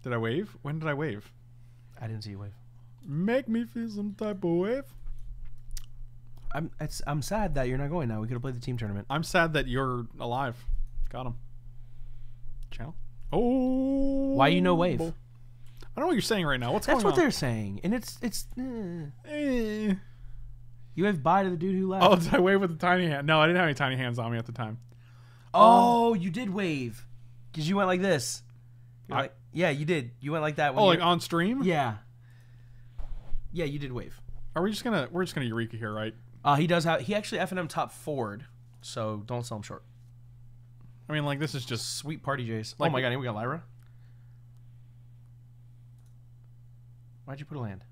Did I wave? When did I wave? I didn't see you wave. Make me feel some type of wave. I'm it's, I'm sad that you're not going now. We could have played the team tournament. I'm sad that you're alive. Got him. Channel. Oh. Why you no wave? I don't know what you're saying right now. What's going on? That's going what on? they're saying, and it's it's. eh. Eh. You have bye to the dude who left. Oh, [laughs] did I wave with the tiny hand? No, I didn't have any tiny hands on me at the time. Oh, you did wave, because you went like this. I- like- yeah, you did. You went like that. When Oh, like on stream? yeah, yeah, you did wave. Are we just gonna? We're just gonna Eureka here, right? Uh, he does have. He actually F and M top forward, so don't sell him short. I mean, like this is just. Sweet party Jays. Like- oh my god, here we got Lyra. Why'd you put a land?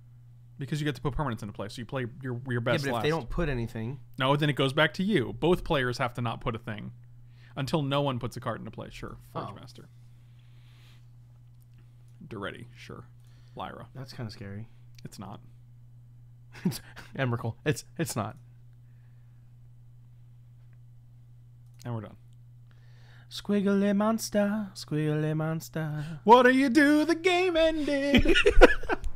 because you get to put permanents into play. So you play your your best. Yeah, but if last. they don't put anything, No, then it goes back to you. Both players have to not put a thing until no one puts a card into play. Sure, Forge Oh. Master. Daretti, sure. Lyra, that's kind of scary. It's not. it's [laughs] Emrakul, it's it's not. And we're done. Squiggly monster, squiggly monster. What do you do? The game ended. [laughs]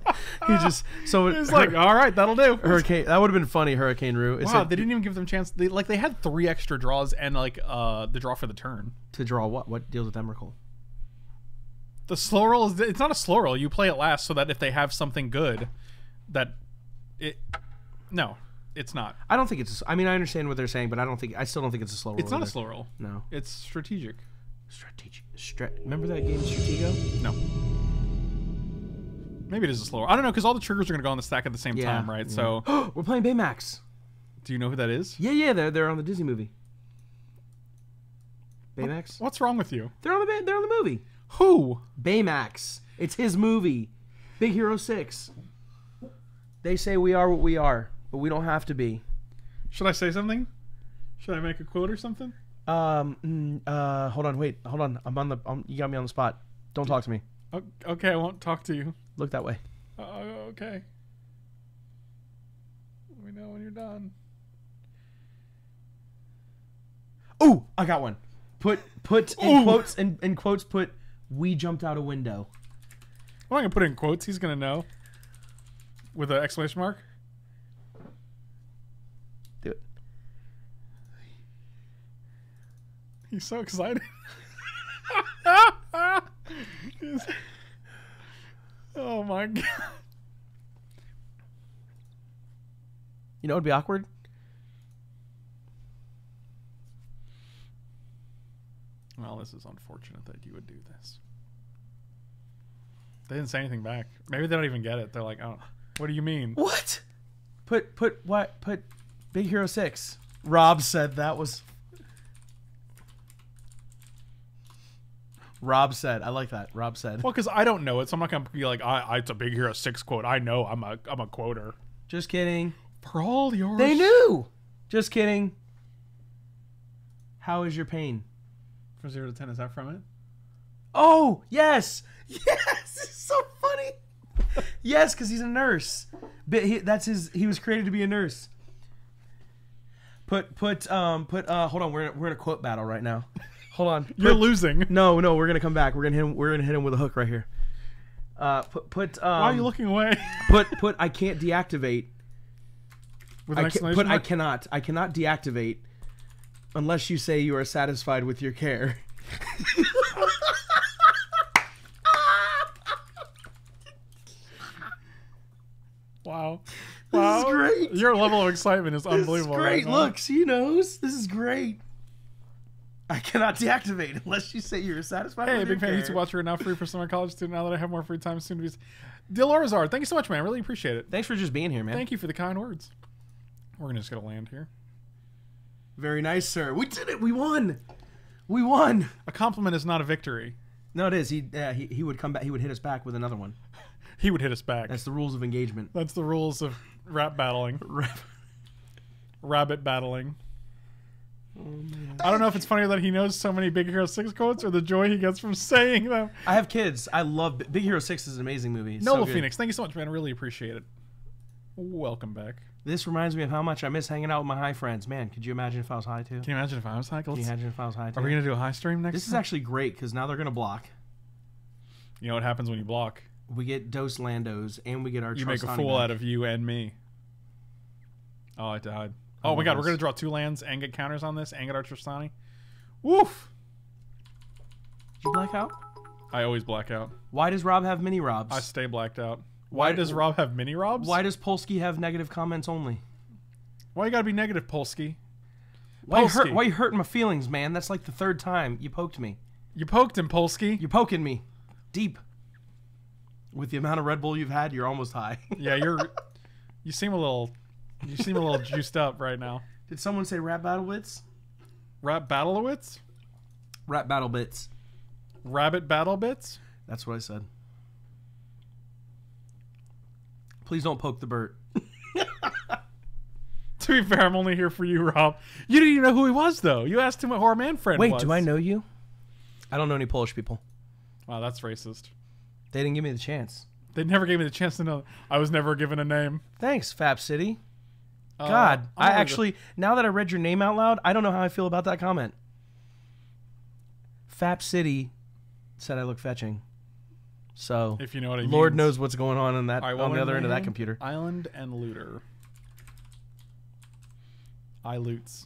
[laughs] He just so it's like, all right, that'll do. Hurricane. That would have been funny, Hurricane Roo. Wow, they didn't even give them chance. They like they had three extra draws and like uh the draw for the turn. to draw what? What deals with Emrakul? The slow roll is it's not a slow roll. You play it last so that if they have something good, that it. No, it's not. I don't think it's. I mean, I understand what they're saying, but I don't think. I still don't think it's a slow roll. It's not a either. slow roll. No. It's strategic. Strategic. Stra- Remember that game, Stratego? No. Maybe it is a slower. I don't know because all the triggers are going to go on the stack at the same Yeah, time, right? yeah. So, [gasps] We're playing Baymax. do you know who that is? Yeah, yeah. They're they're on the Disney movie. Baymax. What's wrong with you? They're on the they're on the movie. Who? Baymax. It's his movie. Big Hero Six. They say we are what we are, but we don't have to be. Should I say something? Should I make a quote or something? Um. mm, Uh. Hold on. Wait. Hold on. I'm on the. Um, you got me on the spot. Don't talk to me. Okay, I won't talk to you. Look that way. Uh, okay. Let me know when you're done. Oh, I got one. Put put in Ooh. quotes in, in quotes. Put we jumped out a window. I'm not gonna put it in quotes. He's gonna know. With an exclamation mark. Do it. He's so excited. He's- [laughs] oh my god. You know, it'd be awkward. Well, this is unfortunate that you would do this. They didn't say anything back. Maybe they don't even get it. They're like, oh, what do you mean? What? Put put what? Put Big Hero Six. Rob said that was. Rob said, I like that. Rob said, Well, because I don't know it, so I'm not gonna be like, I, I it's a big hero six quote. I know I'm a I'm a quoter. just kidding. For all yours. They knew. Just kidding. How is your pain? From zero to ten, is that from it? Oh yes, [laughs] yes. It's so funny. yes, because he's a nurse. But he, that's his. He was created to be a nurse. Put put um put uh hold on. We're in, we're in a quote battle right now. Hold on. [laughs] You're losing. [laughs] No, no. We're gonna come back. We're gonna hit him. We're gonna hit him with a hook right here. Uh, put put um, Why are you looking away? put put. I can't deactivate. With an I can, put I cannot. I cannot deactivate unless you say you are satisfied with your care. [laughs] Wow. This Wow. is great. Your level of excitement is This is unbelievable. great. right. Look, she knows. This is great. I cannot deactivate unless you say you're satisfied. Hey, with big fan of YouTube. Watcher, now free for summer college student. Now that I have more free time, soon to be. Dilorazar, thank you so much, man. I really appreciate it. Thanks for just being here, man. Thank you for the kind words. We're gonna just gonna land here. Very nice, sir. We did it. We won. We won. A compliment is not a victory. No, it is. He, uh, he he would come back. He would hit us back with another one. [laughs] He would hit us back. That's the rules of engagement. That's the rules of rap battling, [laughs] rabbit battling. I don't know if it's funnier that he knows so many Big Hero Six quotes or the joy he gets from [laughs] saying them. I have kids. I love Big Hero Six. is an amazing movie. It's so Phoenix, thank you so much, man. I really appreciate it. Welcome back. This reminds me of how much I miss hanging out with my high friends. Man, could you imagine if I was high too? Can you imagine if I was high? Can you imagine if I was high too? are we gonna do a high stream next? this is actually great because now they're gonna block. You know what happens when you block? We get Dos Landos and we get our. You make a fool back. out of you and me. Oh, I died. Oh my god, we're gonna draw two lands and get counters on this and get our Trostani. Woof! Did you black out? I always black out. Why does Rob have mini Robs? I stay blacked out. Why, does Rob have mini Robs? Why does Polsky have negative comments only? Why you gotta be negative, Polsky? Why you hurt? Polsky. Why you hurting my feelings, man? That's like the third time you poked me. You poked him, Polsky. You're poking me deep. With the amount of Red Bull you've had, you're almost high. [laughs] Yeah, you're. You seem a little. You seem a little [laughs] juiced up right now. Did someone say rap battle bits? Rap Battlewitz? Rap battle bits. Rabbit Battle Bits? That's what I said. Please don't poke the bird. [laughs] To be fair, I'm only here for you, Rob. You didn't even know who he was, though. You asked him what Horror Man friend Wait, was. do I know you? I don't know any Polish people. Wow, that's racist. They didn't give me the chance. They never gave me the chance to know. I was never given a name. Thanks, Fap City. Uh, God, I'm I actually now that I read your name out loud, I don't know how I feel about that comment. Fap City said I look fetching. So if you know what I mean. Lord knows what's going on in that All right, what on the other end of that computer. Island and Looter. I loots.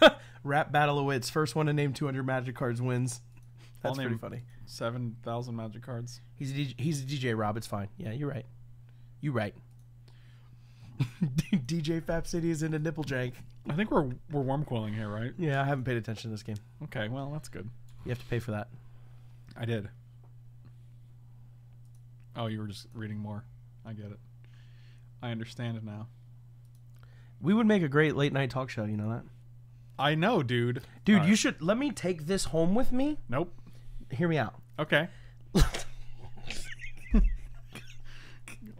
[laughs] Rap Battle of Wits. First one to name 200 Magic cards wins. That's pretty funny. Seven thousand magic cards. He's a DJ, he's a DJ Rob. It's fine. Yeah, you're right. You right. [laughs] DJ Fap City is into nipple jank. I think we're we're worm coiling here, right? Yeah, I haven't paid attention to this game. Okay, well that's good. You have to pay for that. I did. Oh, you were just reading more. I get it. I understand it now. We would make a great late night talk show. You know that, I know, dude. dude. You should let me take this home with me. Nope. Hear me out. Okay. [laughs]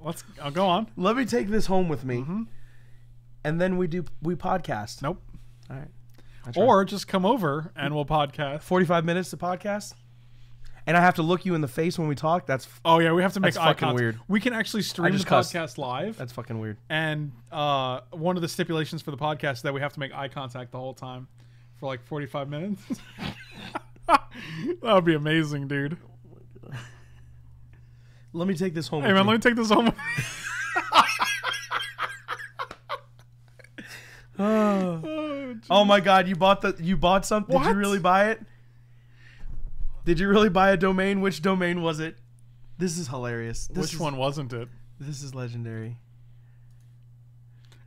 Let's. I'll go on. Let me take this home with me, Mhm. and then we do we podcast. Nope. All right. Or just come over and we'll podcast. 45 minutes to podcast, and I have to look you in the face when we talk. That's Oh yeah, we have to make That's eye fucking contact. weird. We can actually stream just the cussed. podcast live, that's fucking weird. and uh, one of the stipulations for the podcast is that we have to make eye contact the whole time for like forty-five minutes. [laughs] that would be amazing, dude. Let me take this home. Hey with man, me. let me take this home. [laughs] [laughs] Oh, Oh my god, you bought the you bought something? Did you really buy it? Did you really buy a domain? Which domain was it? This is hilarious. This Which is- one wasn't it? This is legendary.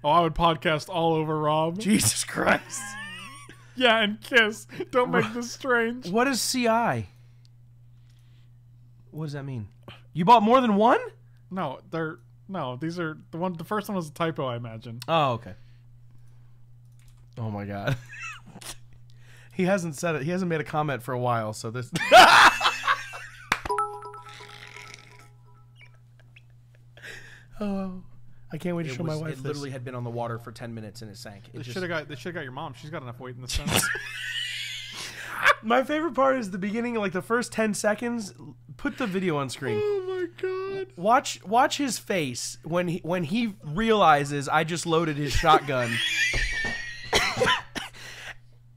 Oh, I would podcast all over Rob. [laughs] Jesus Christ. Yeah, and kiss. Don't make this strange. what is CI? What does that mean? You bought more than one? No, they're no. These are the one. The first one was a typo, I imagine. Oh, okay. Oh my god. [laughs] he hasn't said it. He hasn't made a comment for a while, so this [laughs] Oh. I can't wait to show my wife it literally had been on the water for 10 minutes and it sank. It They should have got. They should have got your mom. She's got enough weight in the sun. [laughs] My favorite part is the beginning, like the first ten seconds. Put the video on screen. oh my god. Watch, watch his face when he when he realizes I just loaded his shotgun, [laughs]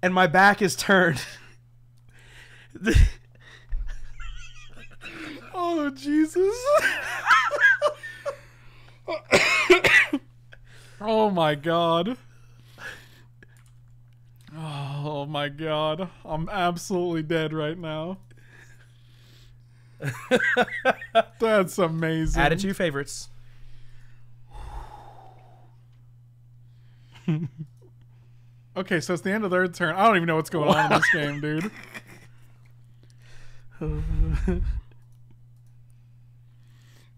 and my back is turned. [laughs] Oh Jesus. [coughs] oh my god. Oh my god. I'm absolutely dead right now. [laughs] That's amazing. Add it to your favorites. [laughs] Okay, so it's the end of the third turn. I don't even know what's going on in this game, dude. [laughs]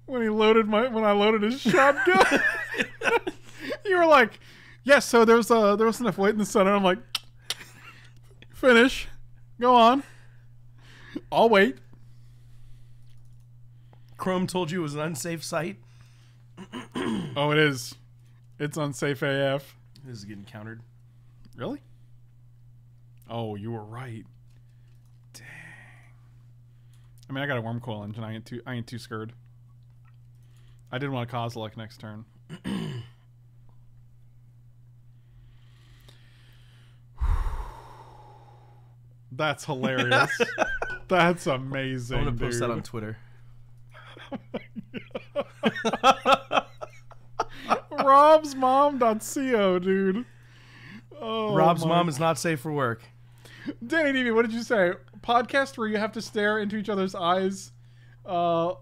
when he loaded my when I loaded his shotgun, [laughs] you were like, "Yes." so there was uh there was enough weight in the center. I'm like, "Finish, go on." I'll wait. Chrome told you it was an unsafe site. Oh, it is. It's unsafe AF. This is getting countered. Really? Oh, you were right. Dang. I mean, I got a Wurmcoil Engine. I ain't too. I ain't too scared. I didn't want to cause luck next turn. [clears throat] That's hilarious. [laughs] That's amazing. I'm gonna post that on Twitter. [laughs] Robsmom.co, dude. Oh, Rob's my mom is not safe for work. Danny Devi, what did you say? Podcast where you have to stare into each other's eyes. Uh,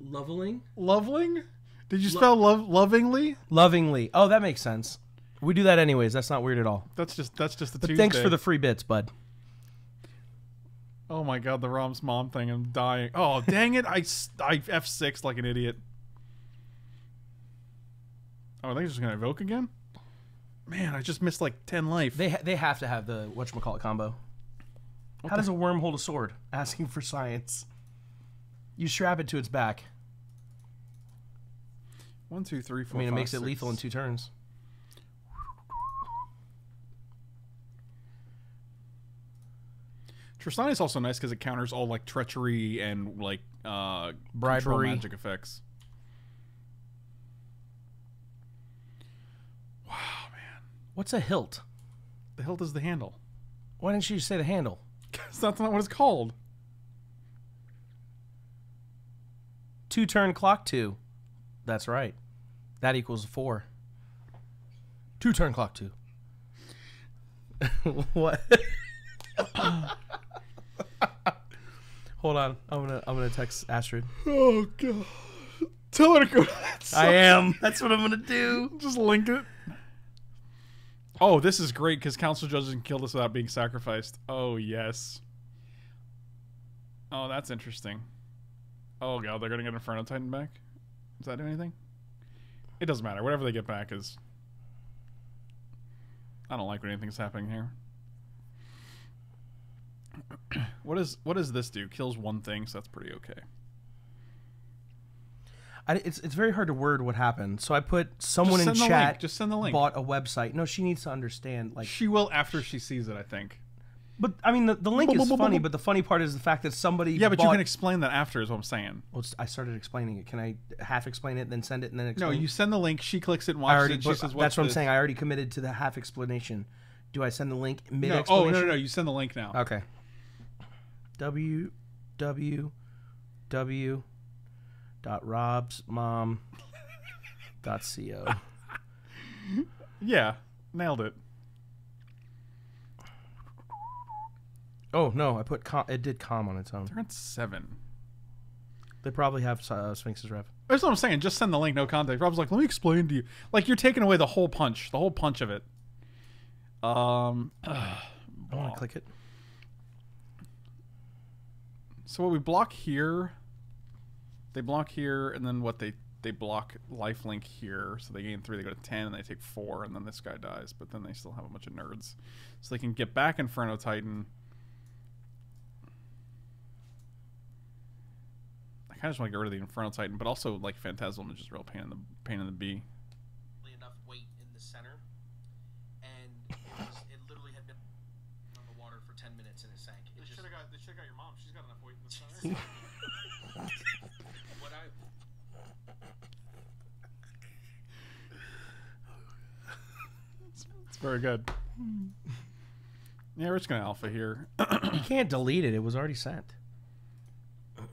Loveling? loveling? Did you spell love lovingly? Lovingly. Oh, that makes sense. We do that anyways. That's not weird at all. That's just that's just the But Tuesday. thanks for the free bits, bud. Oh my god, the Rom's mom thing. I'm dying. Oh dang it! I s- I F six like an idiot. Oh, are they just gonna evoke again? Man, I just missed like ten life. They ha- they have to have the whatchamacallit combo. How does a worm hold a sword? Asking for science. You strap it to its back. One, two, three, I four. mean, it five, makes it six. lethal in two turns. Trostani is also nice because it counters all like treachery and like uh control Bribery. magic effects. Wow, man, What's a hilt? the hilt is the handle. Why didn't you say the handle? Because [laughs] That's not what it's called. Two turn clock two. That's right. That equals four. Two turn clock two. [laughs] what? [laughs] Hold on. I'm gonna I'm gonna text Astrid. Oh god, tell her to go. I am. That's what I'm gonna do. Just link it. Oh, this is great because Council's Judgment can kill this without being sacrificed. Oh yes. Oh, that's interesting. Oh god, they're gonna get Inferno Titan back. Does that do anything? It doesn't matter. Whatever they get back is. I don't like when anything's happening here. [clears throat] what is what does this do? Kills one thing, so that's pretty okay. I, it's it's very hard to word what happened. So I put someone in chat link. Just send the link. bought a website. No, she needs to understand. Like, She will after she sees it, I think. but I mean, the, the link is funny. But the funny part is the fact that somebody Yeah, but you can explain that after, is what I'm saying. Well, I started explaining it. Can I half explain it, then send it, and then explain? No, you send the link. She clicks it and watches already. it. She says, that's what I'm this?" saying. I already committed to the half explanation. Do I send the link mid No, oh no, no, no! You send the link now. Okay. W W W dot Rob's mom dot co. Yeah, nailed it. Oh no, I put com. It did com on its own. They're at seven. They probably have uh, Sphinx's rev. That's what I'm saying. Just send the link, no context. Rob's like, let me explain to you. Like you're taking away the whole punch, the whole punch of it. Um. [clears throat] I want to click it. So what we block here, they block here, and then what they they block life link here, so they gain three. They go to ten, and they take four, and then this guy dies. But then they still have a bunch of nerds, so they can get back Inferno Titan. I kind of just want to get rid of the Inferno Titan, but also like Phantasm is just real pain in the pain in the B. enough weight in the center, and it, was, it literally had been on the water for ten minutes and it sank. It just, got they should have got your mom. She's got enough weight in the [laughs] center. what I it's very good. Yeah, we're just gonna alpha here. [clears throat] you can't delete it. It was already sent.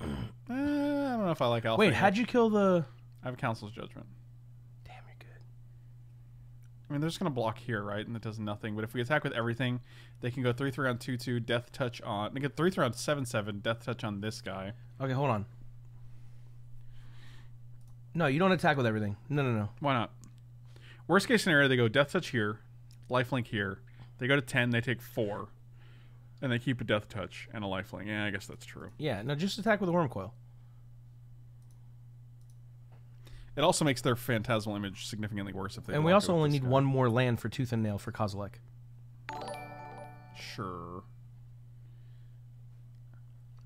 Eh, I don't know if I like alpha. Wait, here. how'd you kill the? I have Council's Judgment. Damn, you're good. I mean, they're just gonna block here, right? And it does nothing. But if we attack with everything, they can go three three on two two, death touch on. They get three three on seven seven, death touch on this guy. Okay, hold on. No, you don't attack with everything. No, no, no. Why not? Worst case scenario, they go death touch here, lifelink here. They go to ten, they take four, and they keep a death touch and a lifelink. Yeah, I guess that's true. Yeah, no, just attack with a Wurmcoil. It also makes their phantasmal image significantly worse if they. And we also only need guy. one more land for Tooth and Nail for Kozilek. Sure.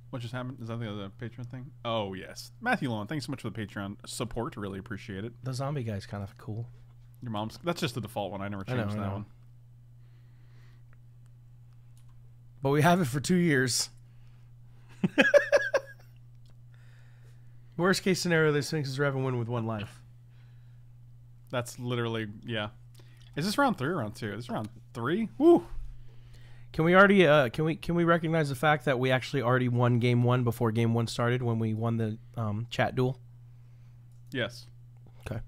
What just happened? Is that the other Patreon thing? Oh yes, Matthew Lowen. Thanks so much for the Patreon support. Really appreciate it. The zombie guy's kind of cool. Your mom's. That's just the default one. I never I know, changed I that one. But we have it for two years. [laughs] Worst case scenario, the Sphinx's Rev and win with one life. That's literally yeah. Is this round three or round two? Is This is round three. Woo! Can we already? Uh, can we? Can we recognize the fact that we actually already won game one before game one started when we won the um, chat duel? Yes. Okay.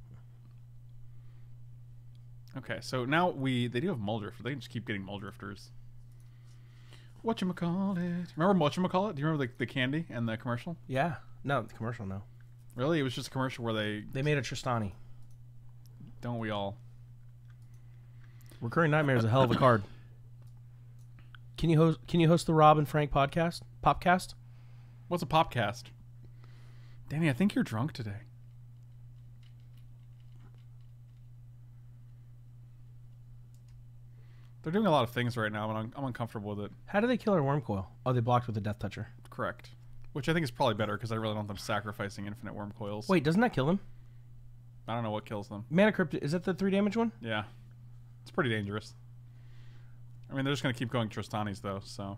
Okay. So now we they do have Muldrift. They can just keep getting Muldrifters. What you call it? Remember what you call it? Do you remember the, the candy and the commercial? Yeah. No, the commercial. No, Really, it was just a commercial where they they made a Trostani. don't we all Recurring Nightmare is a hell of a card. [laughs] Can you host? Can you host the Rob and Frank podcast? Popcast? What's a popcast? Danny, I think you're drunk today. They're doing a lot of things right now, and I'm, I'm uncomfortable with it. How do they kill our Wurmcoil? Oh, they blocked with a Death Toucher. Correct. which I think is probably better because I really don't want them sacrificing infinite Wurmcoils. Wait, doesn't that kill them? I don't know what kills them. Mana Crypt, is that the three damage one? Yeah, it's pretty dangerous. I mean, they're just gonna keep going Trostanis though, so.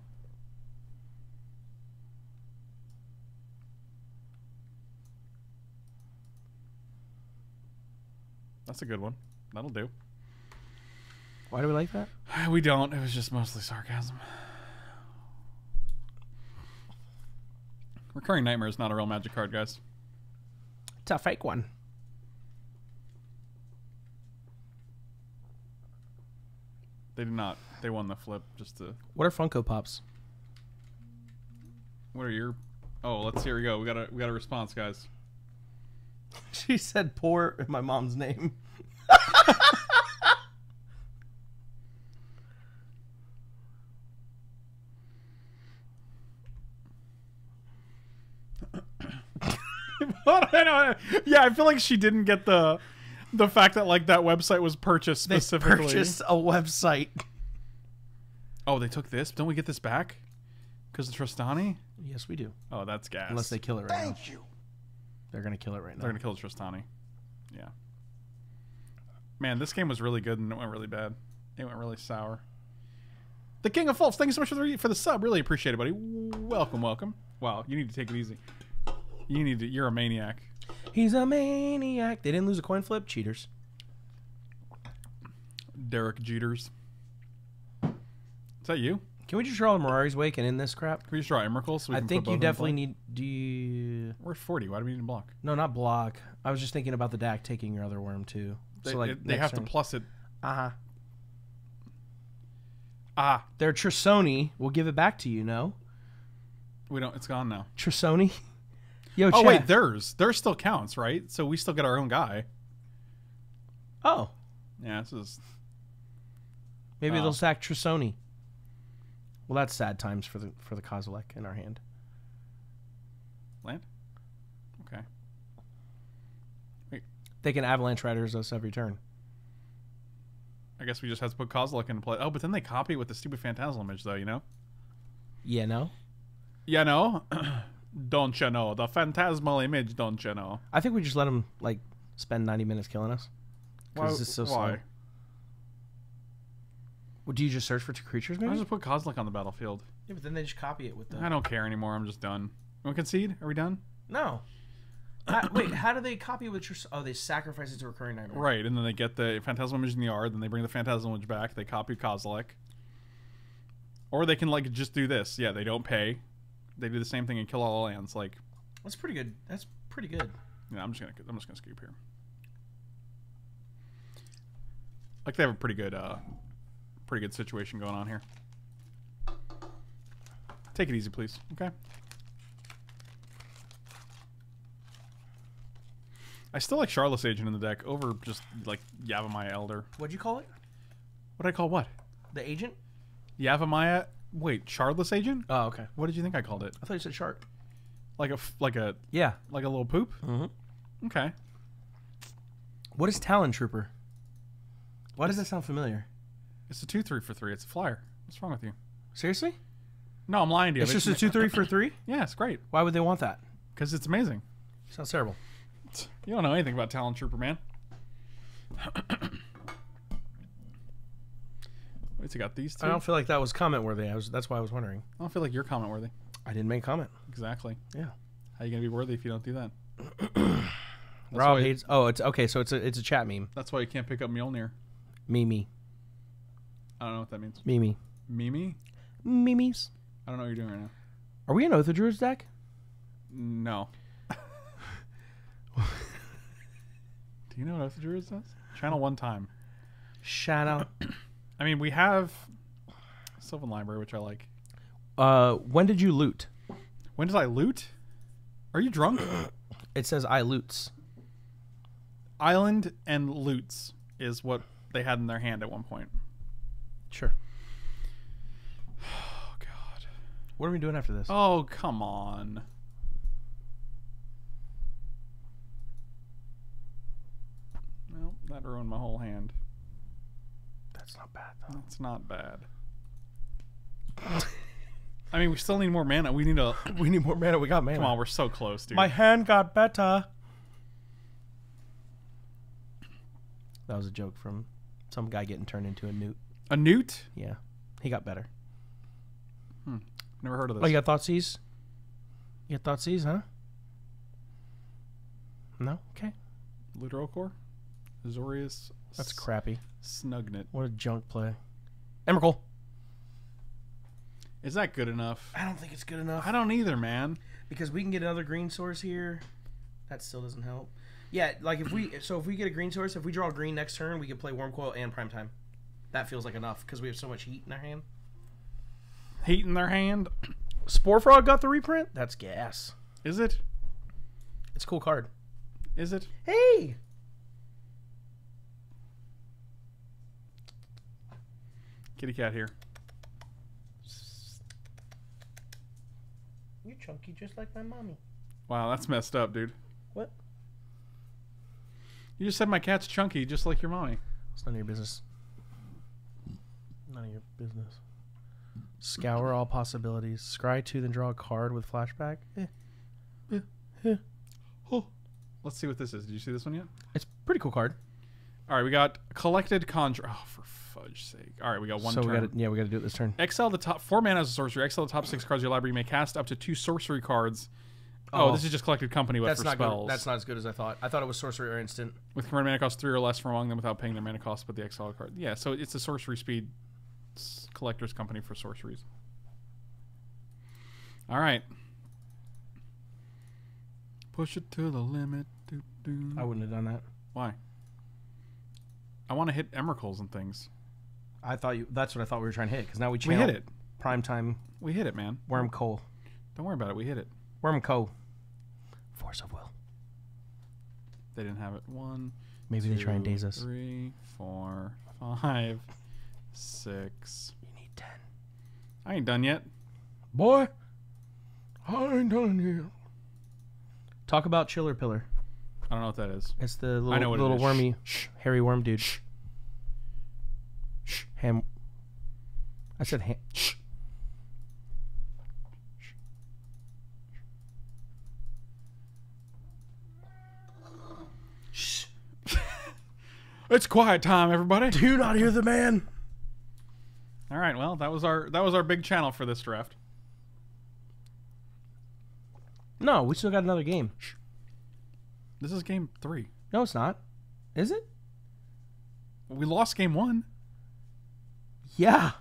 That's a good one. That'll do. Why do we like that? [sighs] We don't. It was just mostly sarcasm. Recurring Nightmare is not a real magic card, guys. It's a fake one. They did not. They won the flip just to. What are Funko Pops? What are your? Oh, let's see here we go. We got a we got a response, guys. [laughs] She said poor in my mom's name. [laughs] What? I don't- [laughs] yeah, I feel like she didn't get the the fact that like that website was purchased They specifically. purchased a website. Oh, they took this. Don't we get this back? Because of Trostani? Yes, we do. Oh, that's gas. Unless they kill it right now. Thank you. They're gonna kill it right now. They're gonna kill the Trostani. Yeah. Man, this game was really good and it went really bad. It went really sour. The King of Faults, thank you so much for the for the sub. Really appreciate it, buddy. Welcome, welcome. Wow, you need to take it easy. You need to. You're a maniac. He's a maniac. They didn't lose a coin flip. Cheaters. Derek Jeters. Is that you? Can we just draw Mirari's Wake and end this crap? Can we just draw Emrakul? So I think you both of them definitely need. Do you? We're 40. Why do we need to block? No, not block. I was just thinking about the Dack taking your other worm too. They, so like it- they have turn- to plus it. Uh huh. Ah, They're Trostani. We'll give it back to you. No, we don't. It's gone now. Trostani. [laughs] Yo, Oh chat. wait, theirs. Theirs still counts, right? So we still get our own guy. oh, Yeah, this is. maybe Oh. they'll sack Trostani. Well, that's sad times for the for the Kozilek in our hand. Land? Okay. Wait. They can Avalanche Riders us every turn. I guess we just have to put Kozilek into play. Oh, but then they copy it with the stupid Phantasmal image, though, you know? Yeah, no. Yeah, no? [clears throat] don't you know? The Phantasmal image, don't you know? I think we just let them like spend ninety minutes killing us. Why? Because it's so why? slow. Well, do you just search for two creatures, I just put Kozilek on the battlefield. Yeah, but then they just copy it with the. I don't care anymore. I'm just done. You want to concede? Are we done? No. How- wait, how do they copy it with Tris? Oh, they sacrifice it to recurring nightmare. Right, and then they get the Phantasmal image in the yard, then they bring the Phantasmal image back, they copy Kozilek. Or they can, like, just do this. Yeah, they don't pay. They do the same thing and kill all the lands. Like, That's pretty good. That's pretty good. Yeah, I'm just gonna I'm just gonna scoop here. Like they have a pretty good uh pretty good situation going on here. Take it easy, please. Okay. I still like Shardless Agent in the deck over just like Yavimaya Elder. What'd you call it? What did I call what? The agent? Yavimaya Wait, Shardless Agent? Oh, okay. What did you think I called it? I thought you said shark. Like a f- like a Yeah. like a little poop? Mhm. Okay. What is Talon Trooper? Why does that sound familiar? It's a 2 3 for 3. It's a flyer. What's wrong with you? Seriously? No, I'm lying to you. It's just a two three for [coughs] three. Yeah, it's great Why would they want that? because it's amazing. Sounds terrible. You don't know anything about Talon Trooper, man. Wait, so got these two? I don't feel like that was comment worthy. I was. That's why I was wondering. I don't feel like you're comment worthy. I didn't make comment. Exactly. Yeah. How are you gonna be worthy if you don't do that? [clears throat] Rob why- hates. Oh, it's okay. So it's a it's a chat meme. That's why you can't pick up Mjolnir. Mimi. I don't know what that means. Mimi. Mimi? Mimis. I don't know what you're doing right now. Are we in Oath of Druids deck? No. [laughs] do you know what Oath of Druids does? Channel one time. Shout out. [coughs] I mean, we have Sylvan Library, which I like. Uh, when did you loot? When did I loot? Are you drunk? It says I loots. Island and loots is what they had in their hand at one point. Sure. [sighs] Oh God. What are we doing after this? Oh come on. Well, that ruined my whole hand. That's not bad though. That's not bad. [laughs] I mean, we still need more mana. We need a. [laughs] We need more mana. We got mana. Come on, we're so close, dude. My hand got better. That was a joke from some guy getting turned into a newt. a newt? Yeah, he got better. Hmm. Never heard of this. Oh, you got Thoughtseize? You got Thoughtseize, huh? No? Okay. Ludrocore? Azorius? That's crappy. Snugnet. What a junk play. Emrakul. Is that good enough? I don't think it's good enough. I don't either, man. because we can get another green source here. That still doesn't help. Yeah, like if we so if we get a green source, if we draw green next turn, we can play Wurmcoil and Prime Time. That feels like enough because we have so much heat in our hand. Heat in their hand. Spore Frog got the reprint. That's gas. Is it? It's a cool card. Is it? Hey, Kitty cat here. you're chunky just like my mommy. Wow, that's messed up, dude. What? You just said my cat's chunky, just like your mommy. It's none of your business. None of your business. Scour all possibilities. Scry two, then draw a card with flashback. Eh. Let's see what this is. Did you see this one yet? It's a pretty cool card. All right, we got collected conjure. Oh, for fudge sake! All right, we got one so turn. we got to yeah, we got to do it this turn. Exile the top four mana as a sorcery. Exile the top six cards of your library. You may cast up to two sorcery cards. Oh, Oh. this is just collected company, but That's for not spells. good. That's not as good as I thought. I thought it was sorcery or instant. with converted mana cost three or less from among them without paying their mana cost, but the exile card. Yeah, so it's a sorcery speed s- collector's company for sorceries. All right. Push it to the limit. Doo, doo. I wouldn't have done that. Why? I want to hit emeralds and things. I thought you. That's what I thought we were trying to hit. Because now we We hit it. Prime time We hit it, man. Wurmcoil. Don't worry about it. We hit it. Worm co. Force of will. They didn't have it. One, Maybe they try and two, daze us. Three, four, five, six. You need ten. I ain't done yet. Boy, I ain't done yet. Talk about Chiller Pillar. I don't know what that is. It's the little, I know what it little is. wormy, Shh. hairy worm dude. Shh. Shh. Ham. I said ham. Shh. Shh. [laughs] it's quiet time, everybody. Do you not hear the man? All right, well, that was our that was our big channel for this draft. No, we still got another game. This is game 3. No, it's not. Is it? We lost game 1. Yeah.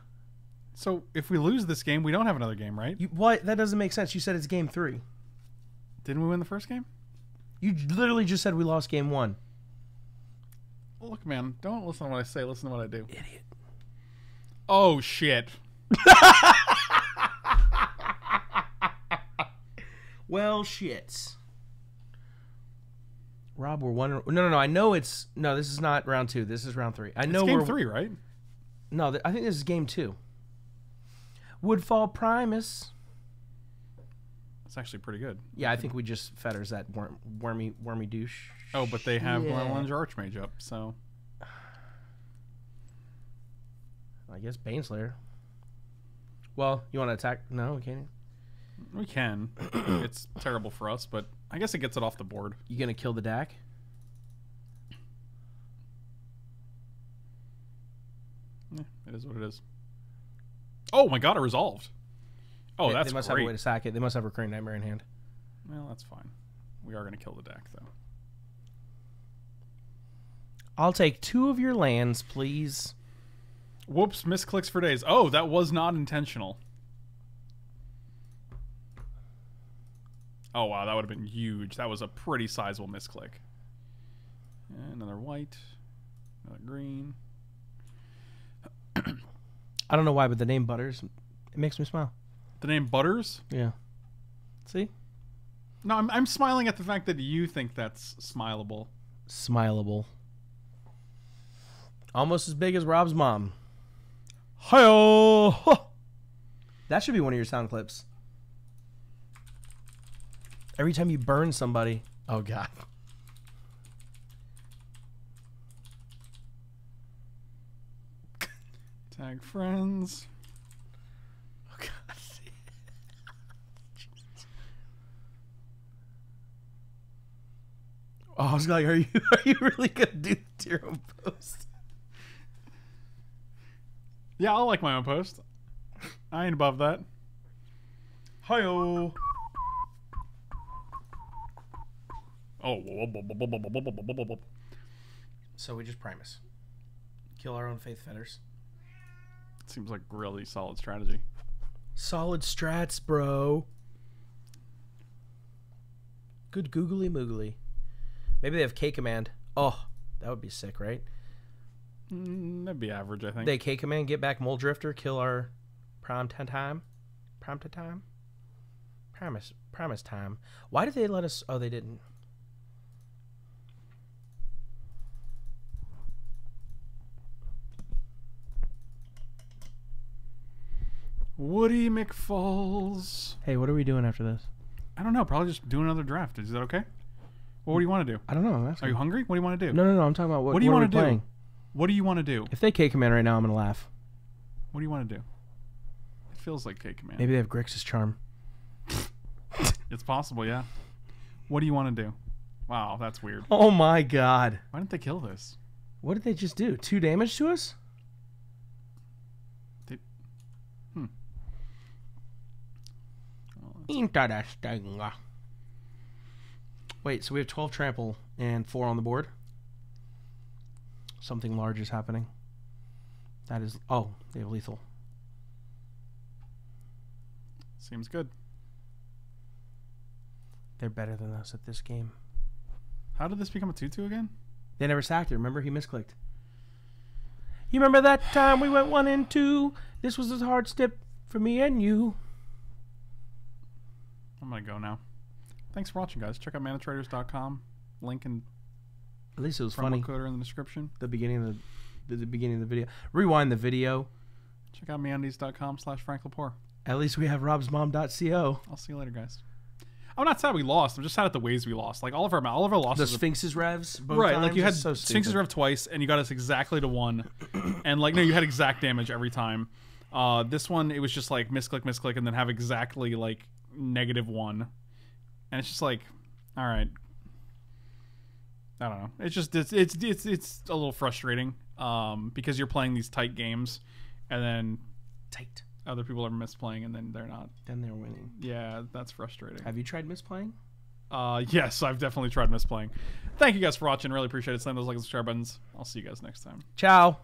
So, if we lose this game, we don't have another game, right? You, what? That doesn't make sense. You said it's game three. Didn't we win the first game? You literally just said we lost game one. Look, man, don't listen to what I say, listen to what I do. Idiot. Oh shit. [laughs] Well, shit. Rob, we're one. No, no, no. I know it's no. This is not round two. This is round three. I know it's game we're 3, right? No, th- I think this is game two. Woodfall Primus. It's actually pretty good. Yeah, I think we just fetters that worm, wormy, wormy douche. Oh, but they have Yeah. Glen Elendra Archmage up, so I guess Baneslayer. Well, you want to attack? No, we can't. we can. [coughs] it's terrible for us, but I guess it gets it off the board. You gonna kill the Dack? Eh, it is what it is. Oh my god, it resolved. Oh, they, that's they must great. have a way to sack it. They must have a Recurring Nightmare in hand. Well, that's fine. We are going to kill the deck, though. I'll take two of your lands, please. Whoops, misclicks for days. Oh, that was not intentional. Oh, wow, that would have been huge. That was a pretty sizable misclick. And another white. Another green. [clears throat] I don't know why, but the name Butters, it makes me smile. The name Butters? Yeah. See? No, I'm, I'm smiling at the fact that you think that's smileable. Smileable. Almost as big as Rob's mom. Hi That should be one of your sound clips. Every time you burn somebody. Oh god. Tag friends. Oh god. oh, I was like, are you are you really gonna do the your own post? Yeah, I'll like my own post. I ain't above that. Hi oh. So we just Primus. Kill our own faith fetters seems like really solid strategy. Solid strats, bro. Good googly moogly. Maybe they have K command. Oh, that would be sick, right? Mm, that'd be average, I think. They K command, get back Mulldrifter, kill our prime time. Prime to time? Promise promise time. Why did they let us oh they didn't. Woody McFalls. Hey, what are we doing after this? I don't know. Probably just do another draft. Is that okay? Well, what do you want to do? I don't know. I'm Are you hungry? What do you want to do? no, no, no. I'm talking about what. What do you wanna we do? playing? What do you want to do? If they K command right now, I'm gonna laugh. What do you want to do? It feels like K command. Maybe they have Grixis charm. [laughs] It's possible, yeah. What do you want to do? Wow, that's weird. Oh my god. Why didn't they kill this? What did they just do? Two damage to us? They- hmm. Interesting. Wait, so we have 12 trample and 4 on the board? Something large is happening. That is. Oh, they have lethal. Seems good. They're better than us at this game. How did this become a 2 2 again? They never sacked it. Remember, he misclicked. You remember that time we went one and two? This was a hard step for me and you. I'm going to go now. Thanks for watching, guys. Check out manatraders.com. Link and At least it was funny. code are in the description. The beginning of the, the, beginning of the video. Rewind the video. Check out meundies.com slash Frank Lepore. At least we have robsmom.co. I'll see you later, guys. I'm not sad we lost. I'm just sad at the ways we lost. Like all of our all of our losses. The. Sphinx's revs. Both right, like you had so Sphinx's stupid. Rev twice, and you got us exactly to one, [clears throat] and like no, you had exact damage every time. Uh, this one it was just like misclick, misclick, and then have exactly like negative one, and it's just like, all right. I don't know. It's just it's it's it's, it's a little frustrating, um, because you're playing these tight games, and then tight. other people are misplaying, and then they're not. Then they're winning. Yeah, that's frustrating. Have you tried misplaying? Uh, yes, I've definitely tried misplaying. Thank you guys for watching. Really appreciate it. Slam those like and subscribe buttons. I'll see you guys next time. Ciao.